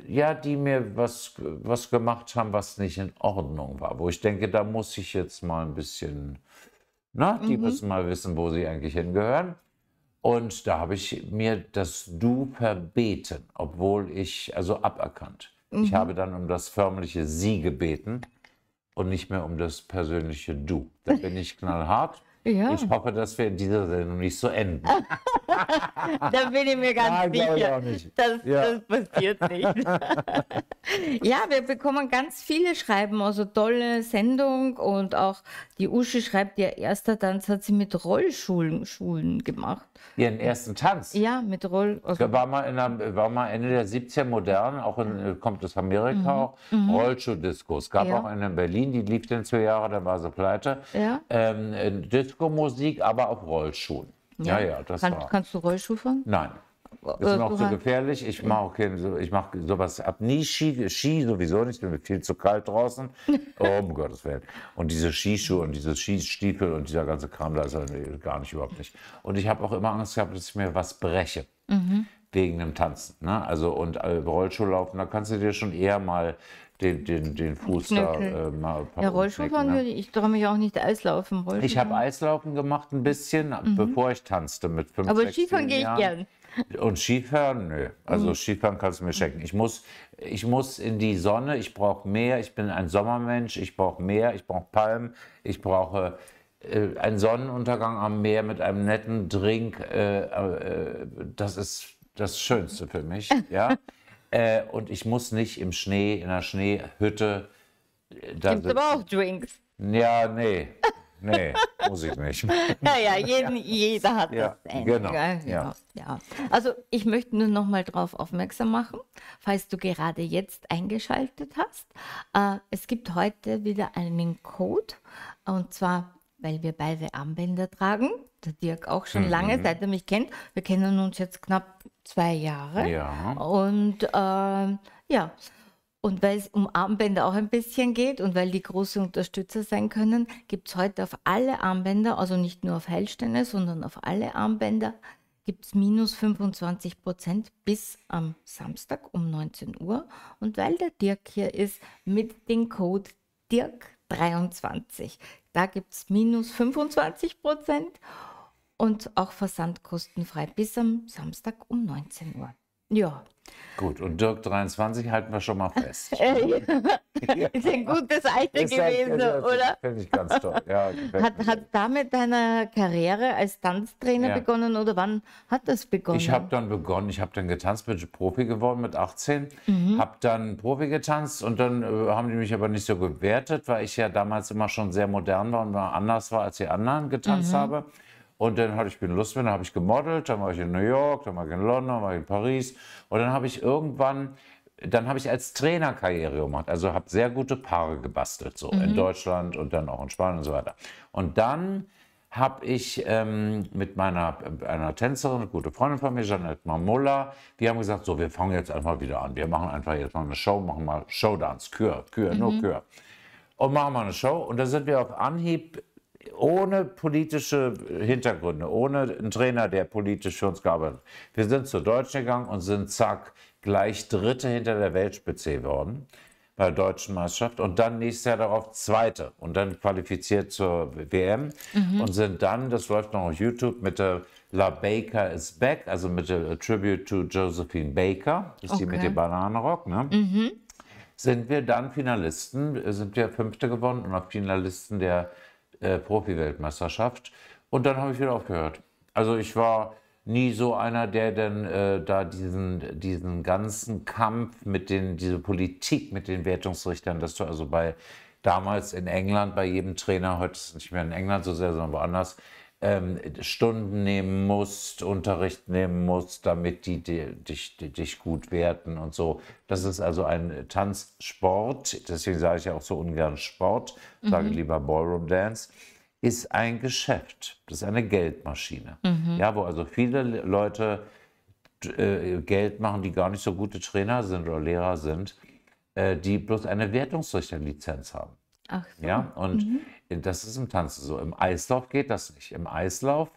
ja, die mir was, was gemacht haben, was nicht in Ordnung war, wo ich denke, da muss ich jetzt mal ein bisschen na, die mhm. müssen mal wissen, wo sie eigentlich hingehören. Und da habe ich mir das Du verbeten, obwohl ich, also aberkannt. Mhm. Ich habe dann um das förmliche Sie gebeten und nicht mehr um das persönliche Du. Da bin ich knallhart. Ja. Ich hoffe, dass wir in dieser Sendung nicht so enden. *laughs* da bin ich mir ganz Nein, sicher, dass ja. das passiert nicht. *laughs* ja, wir bekommen ganz viele Schreiben, also tolle Sendung und auch die Uschi schreibt, ihr erster Tanz hat sie mit Rollschulen Schulen gemacht. Ihren ersten Tanz? Ja, mit Roll. Also war, mal in der, war mal Ende der 70er modern, auch in, kommt aus Amerika mhm. auch, mhm. Rollschuh-Disco. Es gab ja. auch eine in Berlin, die lief dann zwei Jahre, dann war sie pleite. Ja. Ähm, Disco-Musik, aber auf Rollschuhen. Ja, ja, ja das Kann, war. Kannst du Rollschuh fahren? Nein. Das ist mir auch zu gefährlich. Ich mache okay, so, ich mach sowas ab nie Ski, Ski sowieso nicht, bin viel zu kalt draußen. Oh, *laughs* um Gottes Willen. Und diese Skischuhe und diese Skistiefel und dieser ganze Kram, da ist nee, gar nicht überhaupt nicht. Und ich habe auch immer Angst gehabt, dass ich mir was breche. Mhm. Wegen dem Tanzen. Ne? Also und äh, Rollschuh laufen, da kannst du dir schon eher mal den, den, den Fuß Knöckel. da äh, mal Ja, Rollschuhfahren ne? würde ich, ich traue mich auch nicht Eislaufen. Ich habe Eislaufen gemacht ein bisschen, mhm. bevor ich tanzte mit fünf, Aber Skifahren gehe ich gern. Und Skifahren, nö. Also mhm. Skifahren kannst du mir schenken. Ich muss, ich muss in die Sonne, ich brauche mehr, ich bin ein Sommermensch, ich brauche mehr, ich brauche Palmen, ich brauche äh, einen Sonnenuntergang am Meer mit einem netten Drink. Äh, äh, das ist das Schönste für mich. Ja? *laughs* Äh, und ich muss nicht im Schnee, in einer Schneehütte. Äh, Gibt aber auch Drinks. Ja, nee. Nee, muss ich nicht. *laughs* Naja, jeden, jeder hat ja, das Ende. Genau. Ja. ja. Ja. Also ich möchte nur noch mal darauf aufmerksam machen, falls du gerade jetzt eingeschaltet hast. Äh, es gibt heute wieder einen Code und zwar, weil wir beide Armbänder tragen. Der Dirk auch schon mhm. lange, seit er mich kennt. Wir kennen uns jetzt knapp zwei Jahre. Ja. Und äh, ja, Und weil es um Armbänder auch ein bisschen geht und weil die große Unterstützer sein können, gibt es heute auf alle Armbänder, also nicht nur auf Heilsteine, sondern auf alle Armbänder, gibt es minus 25 Prozent bis am Samstag um 19 Uhr. Und weil der Dirk hier ist, mit dem Code DIRK23, da gibt es minus 25 Prozent und auch versandkostenfrei bis am Samstag um 19 Uhr. Ja. Gut, und Dirk 23 halten wir schon mal fest. *laughs* *laughs* ist ein gutes Alter ist gewesen, ein, oder? Finde ich ganz toll. Ja, *laughs* hat, hat damit deine Karriere als Tanztrainer ja. begonnen oder wann hat das begonnen? Ich habe dann begonnen, ich habe dann getanzt, bin Profi geworden mit 18, mhm. habe dann Profi getanzt und dann äh, haben die mich aber nicht so gewertet, weil ich ja damals immer schon sehr modern war und mal anders war, als die anderen getanzt mhm. habe. Und dann hatte ich keine Lust mehr, dann habe ich gemodelt, dann war ich in New York, dann war ich in London, dann war ich in Paris. Und dann habe ich irgendwann, dann habe ich als Trainer Karriere gemacht. Also habe sehr gute Paare gebastelt, so mhm. in Deutschland und dann auch in Spanien und so weiter. Und dann habe ich ähm, mit meiner einer Tänzerin, eine gute Freundin von mir, Janette Mamulla, wir haben gesagt, so, wir fangen jetzt einfach wieder an. Wir machen einfach jetzt mal eine Show, machen mal Showdance, Kür, Kür, mhm. nur Kür. Und machen mal eine Show. Und da sind wir auf Anhieb ohne politische Hintergründe, ohne einen Trainer, der politisch für uns gearbeitet hat. Wir sind zur Deutschen gegangen und sind zack gleich Dritte hinter der Weltspitze geworden bei der deutschen Meisterschaft und dann nächstes Jahr darauf Zweite und dann qualifiziert zur WM mhm. und sind dann, das läuft noch auf YouTube, mit der La Baker is Back, also mit der Tribute to Josephine Baker, ist okay. die mit dem Bananenrock, ne? Mhm. Sind wir dann Finalisten, sind wir Fünfte gewonnen und auch Finalisten der äh, Profi-Weltmeisterschaft. Und dann habe ich wieder aufgehört. Also ich war nie so einer, der dann äh, da diesen, diesen ganzen Kampf mit den, diese Politik mit den Wertungsrichtern, dass du also bei damals in England bei jedem Trainer, heute ist es nicht mehr in England so sehr, sondern woanders, ähm, Stunden nehmen musst, Unterricht nehmen musst, damit die, die, dich, die, dich gut werten und so. Das ist also ein Tanzsport, deswegen sage ich ja auch so ungern Sport, sage mhm. lieber Ballroom Dance, ist ein Geschäft. Das ist eine Geldmaschine. Mhm. Ja, wo also viele Leute äh, Geld machen, die gar nicht so gute Trainer sind oder Lehrer sind, äh, die bloß eine Wertungsrichterlizenz haben. Ach so. Ja, und mhm. Das ist im Tanzen so. Im Eislauf geht das nicht. Im Eislauf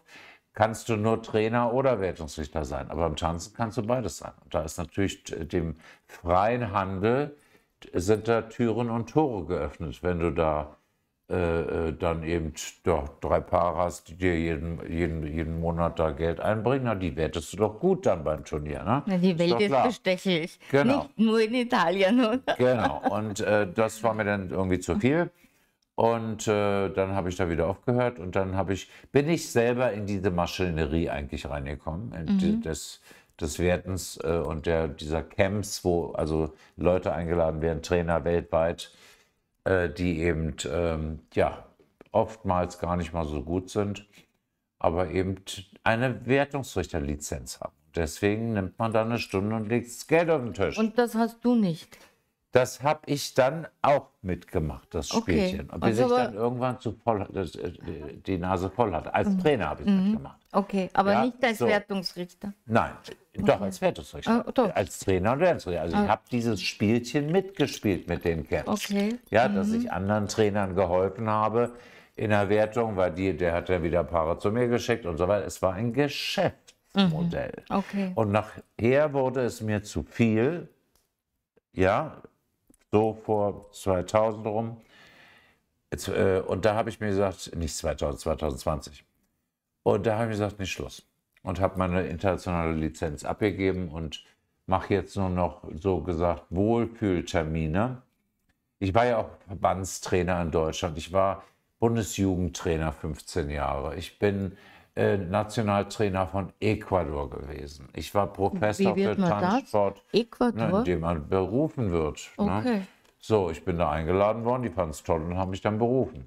kannst du nur Trainer oder Wertungsrichter sein. Aber im Tanzen kannst du beides sein. Und da ist natürlich dem freien Handel sind da Türen und Tore geöffnet, wenn du da äh, äh dann eben doch drei Paare hast, die dir jeden, jeden, jeden Monat da Geld einbringen, na, die wertest du doch gut dann beim Turnier. Ne? Na, die Welt ist, ist bestechlich. Genau. Nicht nur in Italien. Oder? Genau. Und äh, das war mir dann irgendwie zu viel. Und äh, dann habe ich da wieder aufgehört und dann habe ich, bin ich selber in diese Maschinerie eigentlich reingekommen, mhm. des, des Wertens äh, und der, dieser Camps, wo also Leute eingeladen werden, Trainer weltweit, äh, die eben ähm, ja, oftmals gar nicht mal so gut sind, aber eben eine Wertungsrichterlizenz haben. Deswegen nimmt man da eine Stunde und legt das Geld auf den Tisch. Und das hast du nicht. Das habe ich dann auch mitgemacht, das Spielchen. Okay. Bis also, ich dann irgendwann zu voll, das, äh, die Nase voll hatte. Als mhm. Trainer habe ich mhm. mitgemacht. Okay, aber ja, nicht als so. Wertungsrichter. Nein, okay. doch als Wertungsrichter. Oh, doch. Als Trainer und Wertungsrichter. Also oh. ich habe dieses Spielchen mitgespielt mit den Camps. Okay. Ja, dass mhm. ich anderen Trainern geholfen habe in der Wertung, weil die, der hat ja wieder Paare zu mir geschickt und so weiter. Es war ein Geschäftsmodell. Mhm. Okay. Und nachher wurde es mir zu viel. Ja, so vor 2000 rum. Jetzt, äh, und da habe ich mir gesagt, nicht 2000, 2020. Und da habe ich gesagt, nicht Schluss. Und habe meine internationale Lizenz abgegeben und mache jetzt nur noch so gesagt Wohlfühltermine. Ich war ja auch Verbandstrainer in Deutschland. Ich war Bundesjugendtrainer 15 Jahre. Ich bin äh, Nationaltrainer von Ecuador gewesen. Ich war Professor für Tanzsport, Ecuador? Ne, indem man berufen wird. Ne? Okay. Ne? So, ich bin da eingeladen worden, die fanden es toll und haben mich dann berufen.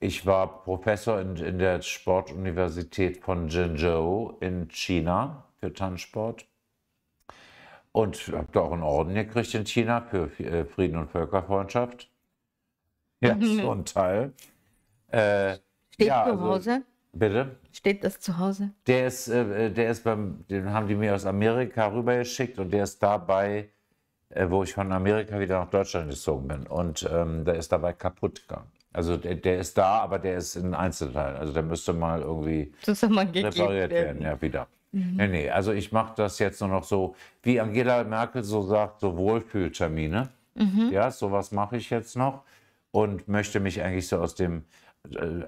Ich war Professor in, in der Sportuniversität von Zhengzhou in China für Tanzsport und habe da auch einen Orden gekriegt in China für äh, Frieden und Völkerfreundschaft. *laughs* Ja, so ein Teil. Äh, Steht ja, zu also Hause? Also, bitte? Steht das zu Hause? Der ist, äh, der ist beim, den haben die mir aus Amerika rübergeschickt und der ist dabei äh, wo ich von Amerika wieder nach Deutschland gezogen bin. Und ähm, der ist dabei kaputt gegangen. Also der, der, ist da, aber der ist in Einzelteilen. Also der müsste mal irgendwie repariert werden. Ja, wieder. Mhm. Nee, nee, also ich mache das jetzt nur noch so, wie Angela Merkel so sagt, so Wohlfühltermine. Mhm. Ja, sowas mache ich jetzt noch und möchte mich eigentlich so aus dem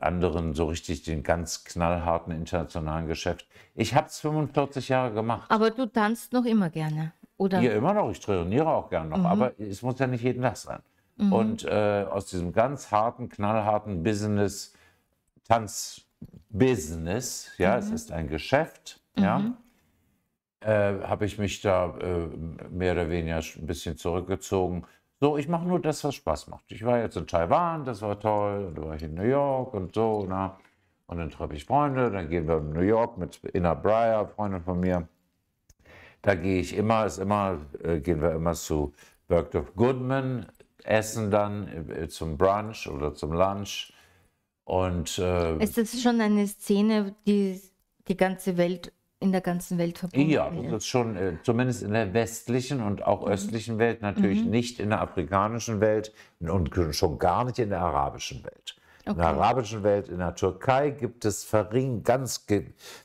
anderen, so richtig den ganz knallharten internationalen Geschäft. Ich habe es 45 Jahre gemacht. Aber du tanzt noch immer gerne, oder? Ja, immer noch. Ich trainiere auch gerne noch. Mhm. Aber es muss ja nicht jeden Tag sein. Mhm. Und äh, aus diesem ganz harten, knallharten Business, Tanzbusiness, ja, mhm. es ist ein Geschäft, ja, mhm. äh, habe ich mich da äh, mehr oder weniger ein bisschen zurückgezogen. So, ich mache nur das, was Spaß macht. Ich war jetzt in Taiwan, das war toll, und da war ich in New York und so, na. Und dann treffe ich Freunde, dann gehen wir in New York mit Inna Breyer, Freundin von mir. Da gehe ich immer, ist immer, äh, gehen wir immer zu Bergdorf Goodman, essen dann äh, zum Brunch oder zum Lunch. Und, äh, ist das schon eine Szene, die die ganze Welt in der ganzen Welt verbunden Ja, das ist schon, äh, zumindest in der westlichen und auch mhm. östlichen Welt, natürlich mhm. nicht in der afrikanischen Welt und schon gar nicht in der arabischen Welt. Okay. In der arabischen Welt, in der Türkei gibt es verring, ganz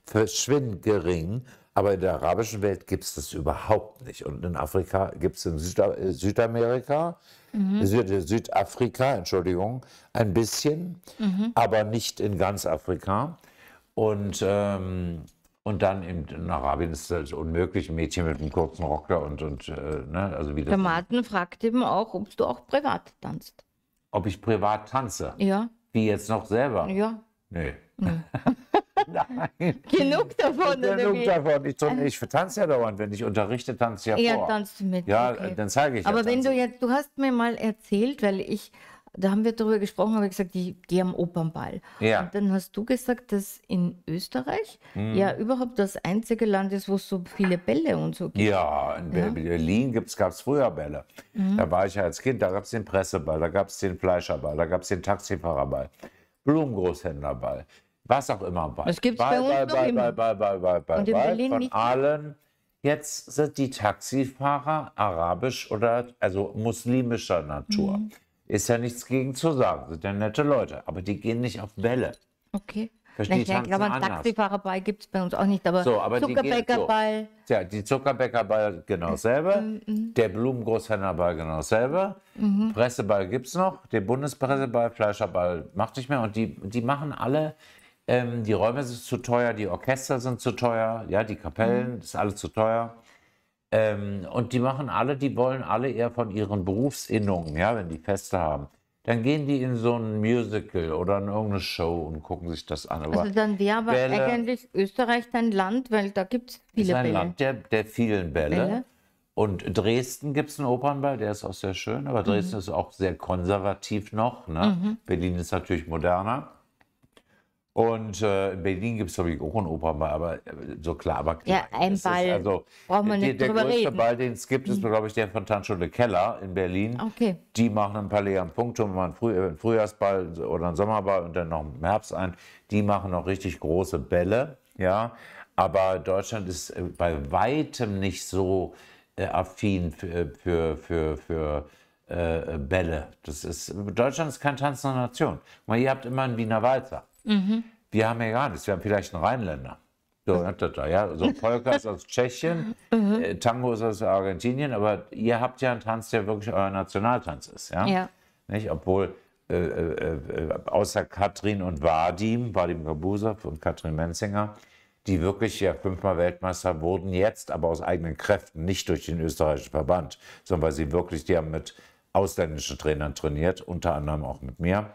verschwindend gering, aber in der arabischen Welt gibt es das überhaupt nicht. Und in Afrika gibt es in Süda äh, Südamerika, mhm. Süd Südafrika, Entschuldigung, ein bisschen, mhm. aber nicht in ganz Afrika. Und, ähm, und dann in, in, Arabien ist es unmöglich, ein Mädchen mit einem kurzen Rock da und, und äh, ne, also wie Der Martin fragt eben auch, ob du auch privat tanzt. Ob ich privat tanze? Ja. Wie jetzt noch selber? Ja. Nee. nee. *laughs* Nein. Genug davon. Genug davon. Ich, ich tanze ja dauernd. Wenn ich unterrichte, tanze ich ja, ja vor. Ja, tanzt du mit. Ja, okay. dann zeige ich Aber ja wenn tanzen. du jetzt, du hast mir mal erzählt, weil ich da haben wir darüber gesprochen, habe ich gesagt, ich gehe am Opernball. Ja. Und dann hast du gesagt, dass in Österreich mhm. ja überhaupt das einzige Land ist, wo es so viele Bälle und so gibt. Ja, in ja. Berlin gab es früher Bälle. Mhm. Da war ich ja als Kind, da gab es den Presseball, da gab es den Fleischerball, da gab es den Taxifahrerball, Blumengroßhändlerball, was auch immer. Ball. Das gibt es bei uns Ball, noch Ball, immer. Ball, Ball, Ball, Ball, und in Ball, Berlin von nicht allen. Jetzt sind die Taxifahrer arabisch oder also muslimischer Natur. Mhm. Ist ja nichts gegen zu sagen, sind ja nette Leute, aber die gehen nicht auf Bälle. Okay. Verstehe, ich glaube, einen Taxifahrerball gibt es bei uns auch nicht, aber, so, aber Zuckerbäckerball. So. Ja, die Zuckerbäckerball genau dasselbe, mhm. der Blumengroßhändlerball genau dasselbe, mhm. Presseball gibt es noch, der Bundespresseball, Fleischerball macht nicht mehr und die, die machen alle, ähm, die Räume sind zu teuer, die Orchester sind zu teuer, ja, die Kapellen, mhm. ist alles zu teuer. Ähm, und die machen alle, die wollen alle eher von ihren Berufsinnungen, ja, wenn die Feste haben. Dann gehen die in so ein Musical oder in irgendeine Show und gucken sich das an. Aber also dann wäre aber Bälle, eigentlich Österreich dein Land, weil da gibt es viele Bälle. ist ein Land der, der vielen Bälle. Bälle. Und Dresden gibt es einen Opernball, der ist auch sehr schön, aber Dresden mhm. ist auch sehr konservativ noch. Ne? Mhm. Berlin ist natürlich moderner. Und äh, in Berlin gibt es, glaube ich, auch einen Opernball, aber äh, so klar, aber klar. Ja, ein Ball. also, Braucht man nicht der, der größte reden. Ball, den es gibt, ist, mhm. glaube ich, der von Tanzschule Keller in Berlin. Okay. Die machen ein Palais am Punktum, einen, Früh einen Frühjahrsball oder einen Sommerball und dann noch im Herbst ein. Die machen noch richtig große Bälle, ja. Aber Deutschland ist äh, bei weitem nicht so äh, affin für, für, für, für äh, Bälle. Das ist, Deutschland ist keine tanzende Nation. Mal, ihr habt immer einen Wiener Walzer. Mhm. Wir haben ja gar nichts. Wir haben vielleicht einen Rheinländer. So, ja, so Polka ist aus Tschechien, mhm. Äh, Tango ist aus Argentinien, aber ihr habt ja einen Tanz, der wirklich euer Nationaltanz ist. Ja? ja. Nicht? Obwohl äh, äh, äh außer Katrin und Vadim, Vadim Gabusa und Katrin Menzinger, die wirklich ja fünfmal Weltmeister wurden, jetzt aber aus eigenen Kräften, nicht durch den österreichischen Verband, sondern weil sie wirklich, die haben mit ausländischen Trainern trainiert, unter anderem auch mit mir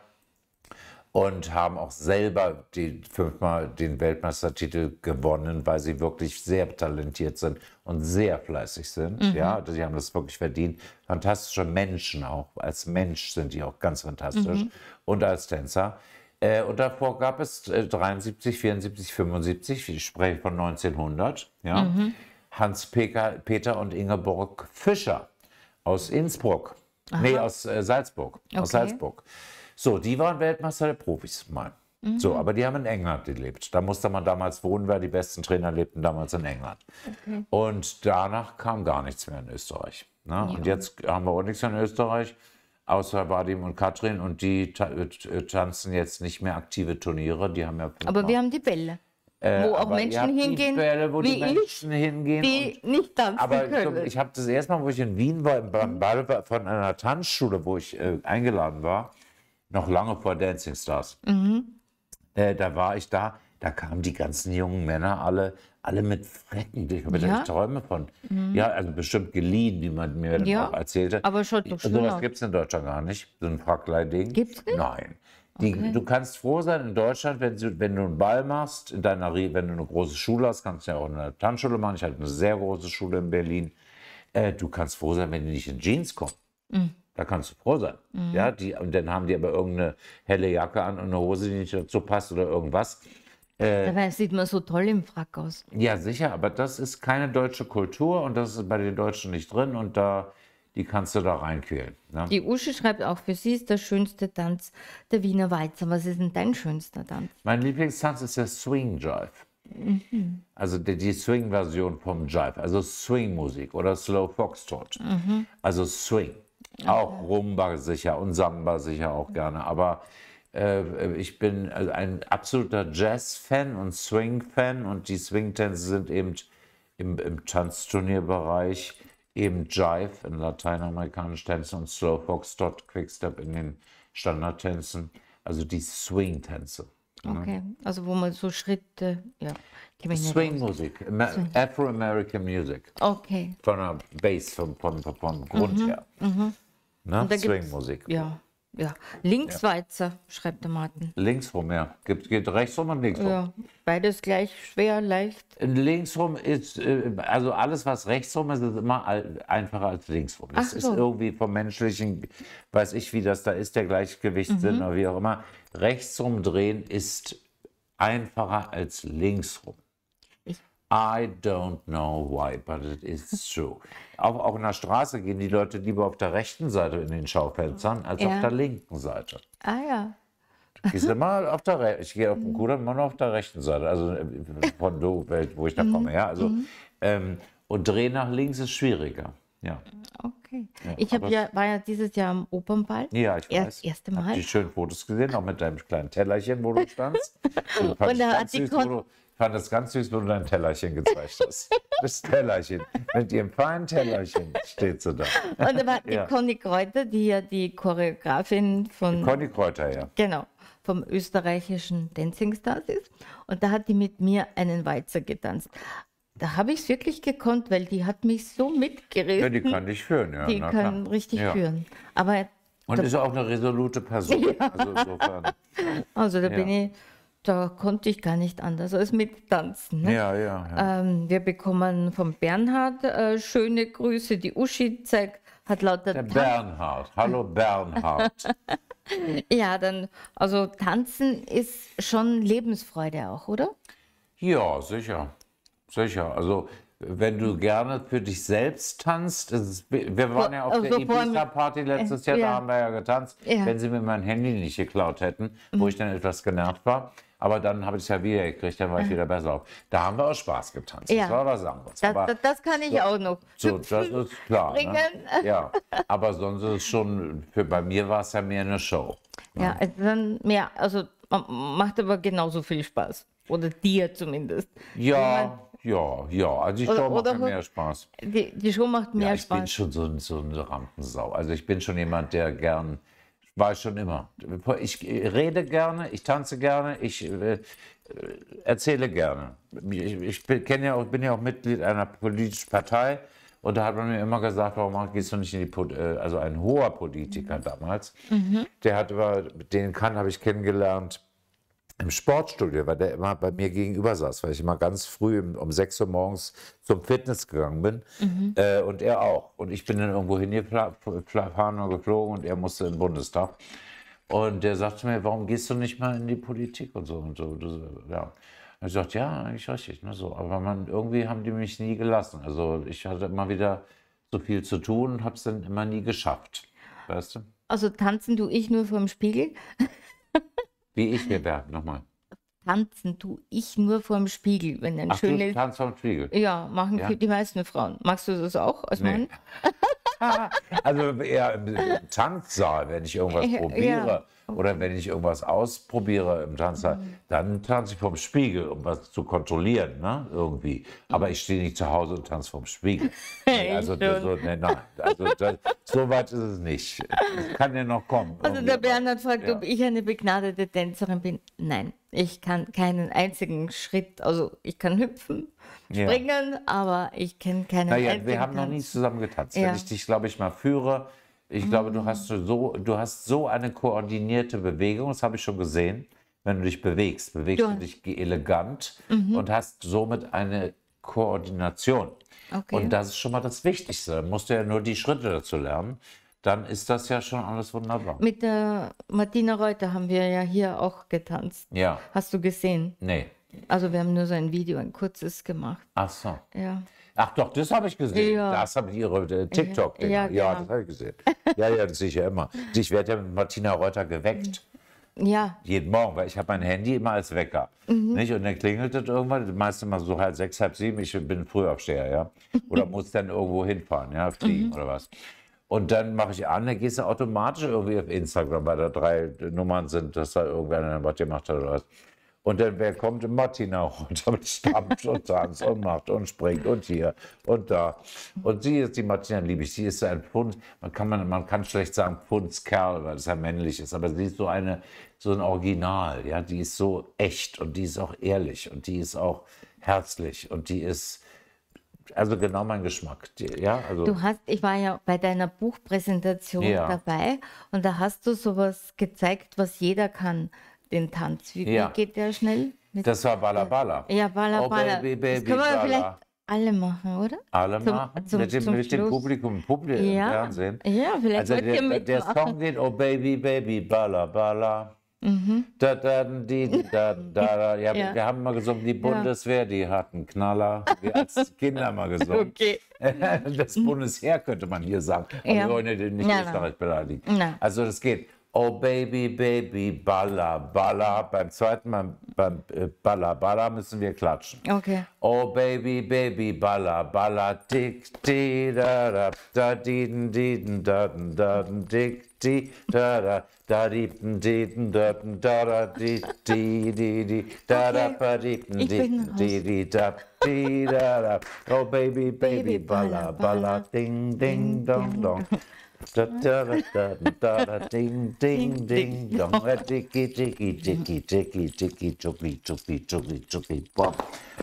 und haben auch selber die, fünfmal den Weltmeistertitel gewonnen, weil sie wirklich sehr talentiert sind und sehr fleißig sind. Mhm. Ja, sie haben das wirklich verdient. Fantastische Menschen auch. Als Mensch sind die auch ganz fantastisch mhm. und als Tänzer. Äh, und davor gab es äh, 73, 74, 75, ich spreche von 1900, ja, mhm. Hans Peter, Peter und Ingeborg Fischer aus Innsbruck. Aha. Nee, aus äh, Salzburg. Okay. Aus Salzburg. So, die waren Weltmeister der Profis mal. Mhm. So, aber die haben in England gelebt. Da musste man damals wohnen, weil die besten Trainer lebten damals in England. Okay. Und danach kam gar nichts mehr in Österreich. Ne? Und jetzt haben wir auch nichts in Österreich, außer Vadim und Katrin. Und die ta äh, tanzen jetzt nicht mehr aktive Turniere. Die haben ja Aber wir haben die Bälle. Äh, wo auch aber Menschen hingehen, Bälle, wo die Menschen hingehen. die und, nicht tanzen aber können. ich, ich habe das erste Mal, wo ich in Wien war, beim Ball war von einer Tanzschule, wo ich äh, eingeladen war, noch lange vor Dancing Stars. Mhm. Äh, da war ich da, da kamen die ganzen jungen Männer alle, alle mit Frecken. Ich habe Ja? Mhm. da Träume von. Ja, also bestimmt geliehen, wie man mir dann Ja, auch erzählte. aber schaut doch schön Sowas gibt es in Deutschland gar nicht, so ein Fracklei-Ding. Gibt's nicht? Nein. Die, Du kannst froh sein in Deutschland, wenn du, wenn du einen Ball machst, in deiner, wenn du eine große Schule hast, kannst du ja auch eine Tanzschule machen. Ich hatte eine sehr große Schule in Berlin. Äh, du kannst froh sein, wenn die nicht in Jeans kommen. Mhm. Da kannst du froh sein. Ja, die, und dann haben die aber irgendeine helle Jacke an und eine Hose, die nicht dazu passt oder irgendwas. Dabei sieht man so toll im Frack aus. Ja, sicher, aber das ist keine deutsche Kultur und das ist bei den Deutschen nicht drin und da, die kannst du da reinquälen. Ne? Die Uschi schreibt auch, für sie ist der schönste Tanz der Wiener Walzer. Was ist denn dein schönster Tanz? Mein Lieblingstanz ist der Swing Jive. Also die, die Swing-Version vom Jive, also Swing-Musik oder Slow Foxtrot. Also Swing. Auch Rumba sicher und Samba sicher auch gerne. Aber äh, ich bin also ein absoluter Jazz-Fan und Swing-Fan und die Swing-Tänze sind eben im, im Tanzturnierbereich eben Jive in lateinamerikanischen Tänzen und Slow Foxtrot, Quickstep in den Standardtänzen. Also die Swing-Tänze. Okay, also wo man so Schritte, ja. Swing-Musik, Amer- Afro-American Music. Okay, von der Bass, vom, vom, vom, Grund her. Ne? Swing-Musik. ja, ja. Linkswalzer, schreibt der Martin. Linksrum, ja. Gibt, geht rechtsrum und linksrum. Ja, beides gleich schwer, leicht. Linksrum ist, äh, also alles, was rechtsrum ist, ist immer einfacher als linksrum. Das Ach ist so. irgendwie vom menschlichen, weiß ich, wie das da ist, der Gleichgewichtssinn Mhm. oder wie auch immer. Rechtsrum drehen ist einfacher als linksrum. Ich- I don't know why, but it is true. Auch, auch in der Straße gehen die Leute lieber auf der rechten Seite in den Schaufenstern als auf Ja. der linken Seite. Ah ja, Gehst immer auf der Re ich gehe auf dem Kudamm immer nur auf der rechten Seite, also äh, von do, wo ich da komme, ja. Also, ähm, und drehen nach links ist schwieriger. Ja, okay. ich hab aber- ja, war ja dieses Jahr am Opernball. ja ich weiß. erste Hab Mal. die schönen Fotos gesehen, auch mit deinem kleinen Tellerchen, wo du standst. *laughs* Und, ich da hat die Kon- fand das ganz süß, wo du dein Tellerchen gezeigt hast. Das Tellerchen. Mit ihrem feinen Tellerchen steht sie da. Und da war Ja. die Conny Kräuter, die ja die Choreografin von Conny Kräuter, ja. Genau, vom österreichischen Dancing Stars ist. Und da hat die mit mir einen Walzer getanzt. Da habe ich es wirklich gekonnt, weil die hat mich so mitgerissen. Ja, die kann dich führen, ja. Die na kann klar. richtig ja. führen. Aber Und ist auch eine resolute Person. *laughs* Also insofern. also da bin Ja. ich, da konnte ich gar nicht anders als mittanzen. Ne? Ja, ja, ja. Ähm, wir bekommen vom Bernhard äh, schöne Grüße. Die Uschi zeigt, hat lauter Der Tan- Bernhard. Hallo *laughs* Bernhard. Ja, dann, also tanzen ist schon Lebensfreude auch, oder? Ja, sicher. Sicher. Also, wenn du gerne für dich selbst tanzt, ist wir waren ja auf also der Ibiza-Party letztes Jahr, ja. da haben wir ja getanzt. Ja. Mhm. Wenn sie mir mein Handy nicht geklaut hätten, wo ich dann etwas genervt war. Aber dann habe ich es ja wieder gekriegt, dann war ich wieder besser auf. Da haben wir auch Spaß getanzt. Ja. Das war was anderes. Das, das, das kann ich auch noch. so, das ist *laughs* klar. Ne? Ja, aber sonst ist es schon, für, bei mir war es ja mehr eine Show. Ja, also dann mehr, also ma- macht aber genauso viel Spaß. Oder dir zumindest. Ja, ja, ja. Also die Oder- Show macht oder- mir mehr Spaß. Die, die Show macht mehr Ja, ich bin Spaß. schon so, ein- so eine Rampensau. Also ich bin schon jemand, der gern, war ich schon immer. Ich rede gerne, ich tanze gerne, ich äh, erzähle gerne. Ich, ich bin, ja auch, bin ja auch Mitglied einer politischen Partei und da hat man mir immer gesagt, warum gehst du nicht in die, Pol- äh, also ein hoher Politiker damals, der hat über, den kann, habe ich kennengelernt, im Sportstudio, weil der immer bei mir gegenüber saß, weil ich immer ganz früh um- um 6 Uhr morgens zum Fitness gegangen bin äh, und er auch. Und ich bin dann irgendwo hingefahren und geflogen und er musste in den Bundestag. Und der sagte mir, warum gehst du nicht mal in die Politik und so und so. Und so, ja. Und ich sagte, ja, eigentlich richtig. Ne, so. Aber man, irgendwie haben die mich nie gelassen. Also ich hatte immer wieder so viel zu tun und habe es dann immer nie geschafft. Weißt du? Also tanzen tue ich nur vor dem Spiegel. Wie ich mir werde, nochmal. Tanzen tue ich nur vor dem Spiegel, wenn ein Ach, du schönes. tanzt vom Spiegel. Ja, machen Ja? die meisten Frauen. Magst du das auch als Nee. Mann? *laughs* *laughs* also eher im, im Tanzsaal, wenn ich irgendwas probiere ja. oder wenn ich irgendwas ausprobiere im Tanzsaal, Mhm. dann tanze ich vom Spiegel, um was zu kontrollieren, ne? irgendwie. Aber ich stehe nicht zu Hause und tanze vom Spiegel. *laughs* Nee, also, das, so, nee, nein, also das, so weit ist es nicht. Es kann ja noch kommen. Also irgendwie, der Bernhard fragt, ja. ob ich eine begnadete Tänzerin bin. Nein, ich kann keinen einzigen Schritt, also ich kann hüpfen, Ja. springen, aber ich kenne keinen Naja, einzigen wir haben noch Tanz. nie zusammen getanzt. Ja. Mhm. Wenn ich dich, glaube ich, mal führe, ich glaube, du hast so, du hast so eine koordinierte Bewegung, das habe ich schon gesehen. Wenn du dich bewegst, bewegst Du- du dich elegant Mhm. und hast somit eine Koordination. Okay. Und das ist schon mal das Wichtigste. Dann musst du ja nur die Schritte dazu lernen. Dann ist das ja schon alles wunderbar. Mit der Martina Reuter haben wir ja hier auch getanzt. Ja, Hast du gesehen? nee. Also wir haben nur so ein Video, ein kurzes gemacht. Ach so. Ja. Ach doch, das habe ich gesehen. Ja. Das habe ich ihre äh, tiktok Ja, ja, genau. das habe ich gesehen. Ja, ja, das sehe ich ja immer. Ich werde ja mit Martina Reuter geweckt. Ja, Jeden Morgen, weil ich habe mein Handy immer als Wecker. Nicht? Und dann klingelt es irgendwann, meistens mal so halb sechs, halb sieben. Ich bin Frühaufsteher, ja. Oder *laughs* muss dann irgendwo hinfahren, ja, fliegen oder was. Und dann mache ich an, dann gehst du automatisch irgendwie auf Instagram, weil da drei Nummern sind, dass da irgendwer dann was gemacht hat oder was. Und dann, wer kommt? Martina runter mit stampft und tanzt und macht und springt und hier und da. Und sie ist, die Martina liebe ich, sie ist so ein Pfund, man kann, man, man kann schlecht sagen Pfundskerl, weil es ja männlich ist, aber sie ist so eine, so ein Original, ja, die ist so echt und die ist auch ehrlich und die ist auch herzlich und die ist, also genau mein Geschmack, ja, also. du hast, ich war ja bei deiner Buchpräsentation Ja. dabei und da hast du sowas gezeigt, was jeder kann, den Tanz. Wie, Ja. wie geht der schnell? Mit, Das war Balla Balla. ja, Balla Oh, Balla. Baby, das Baby, können wir Balla. vielleicht alle machen, oder? Alle Zum- machen zum- mit dem, zum mit dem. Publikum, Publikum im Ja, Fernsehen. ja, vielleicht also der, der. Song geht Oh Baby, Baby, Balla, Balla. Mhm. Da, da, die, da, da, da. Ja, *laughs* Ja. Wir haben mal gesungen, die Bundeswehr, die hatten Knaller. Wir als *laughs* Kinder mal gesungen. Okay. *laughs* Das Bundesheer könnte man hier sagen. Aber Ja. wir wollen ja den nicht. Österreich beleidigen. Nein. Also das geht. Oh Baby, Baby, Balla, Balla. Beim zweiten Mal, beim äh, Balla, Balla müssen wir klatschen. Okay. Oh Baby, Baby, Balla, Balla, tick, ti, da, da, da, di, di, da, da, dick, ti, da, da, da, di, di, da, da, da, di, di, di, di, da, da, Okay. ba, di, Ich di, bin raus. di, di, da, di, da, da. Oh Baby, Baby, Baby, Balla, Balla, Balla, Balla, ding, ding, dong, dong. Da, da, da, da, da, da, ding, ding, ding, dong. Tiki, tiki, tiki, tiki, tiki, tschuckli, tschuckli, tschuckli, tschuckli, bom.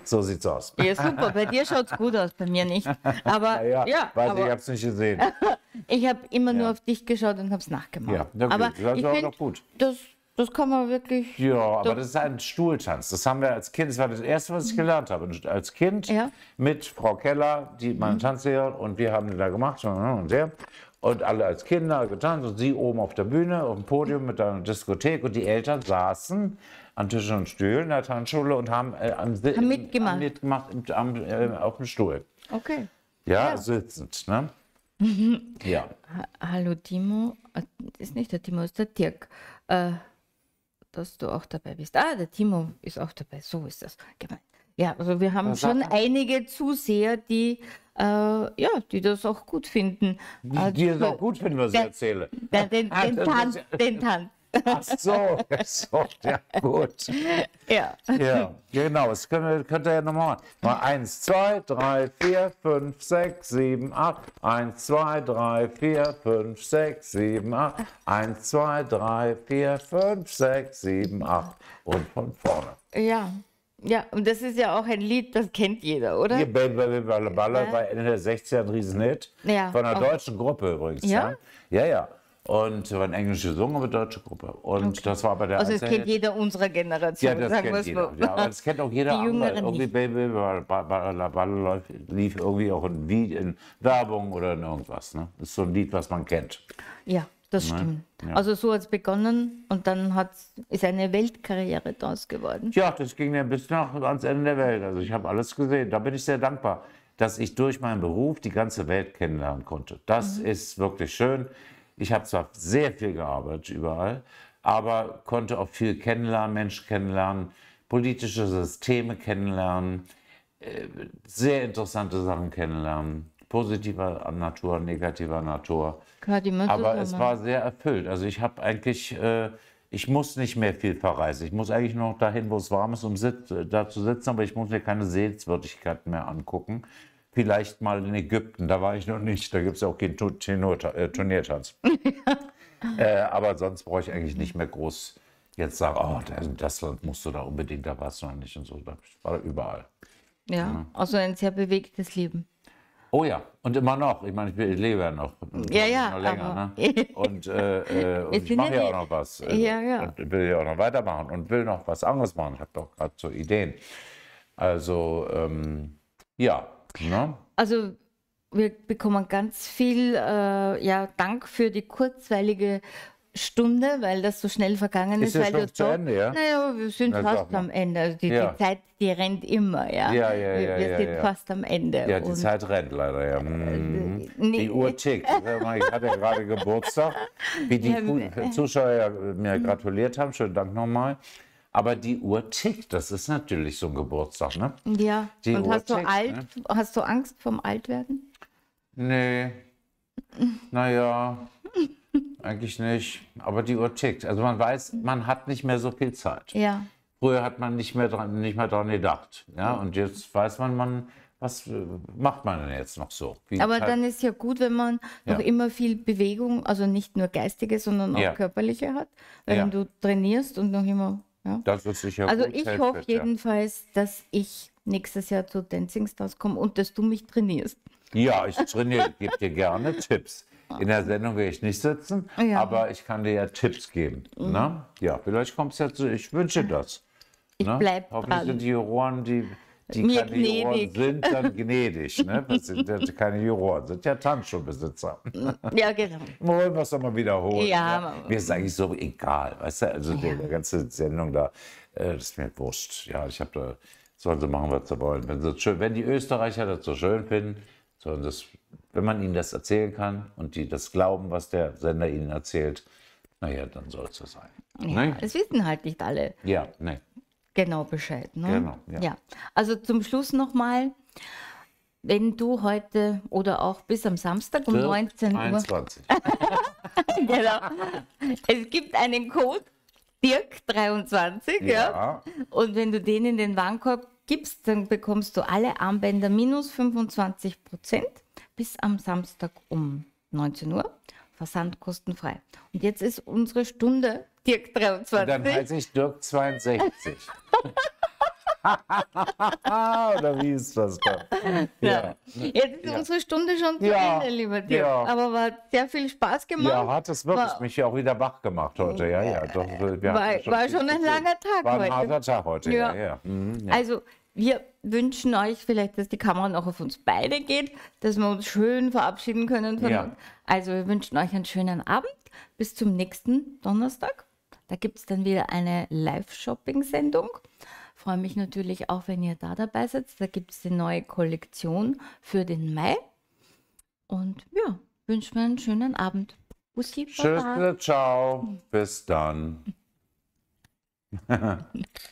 So sieht's aus. Ja, super. Bei dir schaut es gut aus, bei mir nicht. Aber Ja, ja, weiß ich, ich aber hab's nicht gesehen. *laughs* ich habe immer nur Ja. auf dich geschaut und habe es nachgemacht. Ja, okay, aber das ich war find, doch gut. Das, das kann man wirklich. Ja, aber das ist ein Stuhltanz. Das haben wir als Kind, das war das Erste, was ich gelernt habe. Als Kind Ja. mit Frau Keller, die meine Tanzlehrerin, und wir haben da gemacht und der. Und alle als Kinder getanzt und sie oben auf der Bühne, auf dem Podium mit einer Diskothek und die Eltern saßen an Tischen und Stühlen in der Tanzschule und haben, äh, am, Haben mitgemacht. Am, mitgemacht im- am, äh, auf dem Stuhl. Okay. Ja, Ja. sitzend. Ne? Ja. Ha- Hallo Timo. Ah, Ist nicht der Timo, ist der Dirk. Äh, dass du auch dabei bist. Ah, der Timo ist auch dabei. So ist das gemeint. Ja, also wir haben schon einige Zuseher, die, äh, ja, die das auch gut finden. Also, Die es auch gut finden, was ich erzähle. Den, den, *laughs* den das Tanz, den Tanz. Ach so, *laughs* so, ja gut. Ja. Ja, genau, das könnt ihr, könnt ihr ja nochmal machen. Mal eins, zwei, drei, vier, fünf, sechs, sieben, acht. Eins, zwei, drei, vier, fünf, sechs, sieben, acht. Eins, zwei, drei, vier, fünf, sechs, sieben, acht. Und von vorne. Ja. Ja, und das ist ja auch ein Lied, das kennt jeder, oder? Hier, Baby, Baby, Baller, Baller war Ende der 60er ein Riesenhit. Ja, Von einer auch- deutschen Gruppe übrigens. Ja? Ja, ja. ja. Und war ein Englisch gesungen, aber deutsche Gruppe. Und das war bei der Also es kennt Hit. jeder unserer Generation, Ja, das sagen kennt jeder. so. Ja, aber das kennt auch jeder Die andere. Jüngeren Irgendwie nicht. Baby, Ball, Ball, Ball, Ball läuft- lief irgendwie auch in, in Werbung oder in irgendwas. Ne? Das ist so ein Lied, was man kennt. Ja, das stimmt. Ja. Also so hat es begonnen und dann hat's, ist eine Weltkarriere daraus geworden. Ja, das ging ja bis nach ans Ende der Welt. Also ich habe alles gesehen. Da bin ich sehr dankbar, dass ich durch meinen Beruf die ganze Welt kennenlernen konnte. Das ist wirklich schön. Ich habe zwar sehr viel gearbeitet überall, aber konnte auch viel kennenlernen, Menschen kennenlernen, politische Systeme kennenlernen, äh, sehr interessante Sachen kennenlernen. positiver Natur, negativer Natur. Gehört immer Aber es war sehr erfüllt. Also ich habe eigentlich, äh, ich muss nicht mehr viel verreisen. Ich muss eigentlich nur noch dahin, wo es warm ist, um sit da zu sitzen, aber ich muss mir keine Sehenswürdigkeiten mehr angucken. Vielleicht mal in Ägypten, da war ich noch nicht. Da gibt es ja auch keinen äh, Turniertanz. *laughs* äh, aber sonst brauche ich eigentlich nicht mehr groß jetzt sagen, oh, das, Land musst du da unbedingt, da warst du noch nicht und so. Da war überall. ja, also ein sehr bewegtes Leben. Oh ja, und immer noch. Ich meine, ich ich lebe ja noch. Ja, ja, Noch länger, ne? *laughs* Und, äh, äh, und ich sind mache ja auch noch was. äh, Ja, ja. Und will ja auch noch weitermachen und will noch was anderes machen. Ich habe doch gerade so Ideen. Also, ähm, ja. Ne? Also wir bekommen ganz viel äh, ja, Dank für die kurzweilige Stunde, weil das so schnell vergangen Ist ist. ja weil schon du doch- Ende, ja? Naja, wir sind Na, sag fast am Ende. Also die, Ja. die Zeit, die rennt immer, ja. Ja, ja, wir ja, wir ja, sind fast am Ende. Ja, die Zeit rennt leider, ja. Mhm. nee. Die Uhr tickt. Ich hatte gerade Geburtstag, wie die Zuschauer mir gratuliert haben. Schönen Dank nochmal. Aber die Uhr tickt. Das ist natürlich so ein Geburtstag, ne? Ja, Die und Uhr hast du tickt, alt, ne? hast du Angst vom Altwerden? Nee. Naja, eigentlich nicht. Aber die Uhr tickt. Also man weiß, man hat nicht mehr so viel Zeit. Ja. Früher hat man nicht mehr dran, nicht mehr dran gedacht. Ja, und jetzt weiß man, man, was macht man denn jetzt noch so? Wie Aber Zeit- dann ist ja gut, wenn man Ja. noch immer viel Bewegung, also nicht nur geistige, sondern auch Ja. körperliche hat. Weil Ja. wenn du trainierst und noch immer, ja. das ist sicher Also ich hilft hoffe jedenfalls, dass ich nächstes Jahr zu Dancing Stars komme und dass du mich trainierst. Ja, ich trainiere, gebe dir gerne Tipps. In der Sendung will ich nicht sitzen, Ja. Mhm. aber ich kann dir ja Tipps geben. Ne? Ja, vielleicht kommt es ja zu, ich wünsche das. Ich ne? bleib Hoffentlich dran. sind die Juroren, die, die Mir keine Juroren gnädig. sind, dann *laughs* gnädig. Ne? Das sind ja keine Juroren, sind ja Tanzschulbesitzer. Ja, genau. Wollen wir es doch mal wiederholen. Ja, ne? Mir ist eigentlich so egal, weißt du, also die, die ganze Sendung da, äh, das ist mir wurscht. Ja, ich habe da, sollen sie machen, was sie wollen. Wenn, sie schön, wenn die Österreicher das so schön finden, sollen das, wenn man ihnen das erzählen kann und die das glauben, was der Sender ihnen erzählt, naja, dann soll es so sein. Ja, Ne? es wissen halt nicht alle Ja, ne. genau Bescheid. Ne? Genau, ja. Also zum Schluss nochmal, wenn du heute oder auch bis am Samstag um 19 Uhr 21. *laughs* genau. Es gibt einen Code, Dirk23, ja. Ja. Und wenn du den in den Warenkorb gibst, dann bekommst du alle Armbänder minus 25 Prozent bis am Samstag um 19 Uhr. Versand kostenfrei. Und jetzt ist unsere Stunde Dirk23. Dann heiße ich Dirk 62. *laughs* Oder wie ist das dann? Ja. Jetzt ist unsere Stunde schon zu Ja, Ende, lieber Dirk. ja. Aber war sehr viel Spaß gemacht. Ja, hat es wirklich War- mich ja auch wieder wach gemacht heute. Ja, ja. Doch, War- hatten war schon ein langer Tag War ein heute. harter Tag heute, ja. Ja. ja. Mhm, ja. Also, wir wünschen euch vielleicht, dass die Kamera noch auf uns beide geht, dass wir uns schön verabschieden können von Ja. uns. Also, wir wünschen euch einen schönen Abend. Bis zum nächsten Donnerstag. Da gibt es dann wieder eine Live-Shopping-Sendung. Freue mich natürlich auch, wenn ihr da dabei seid. Da gibt es die neue Kollektion für den Mai. Und ja, wünsche mir einen schönen Abend. Bussi, Tschüss, ciao. Bis dann. *laughs*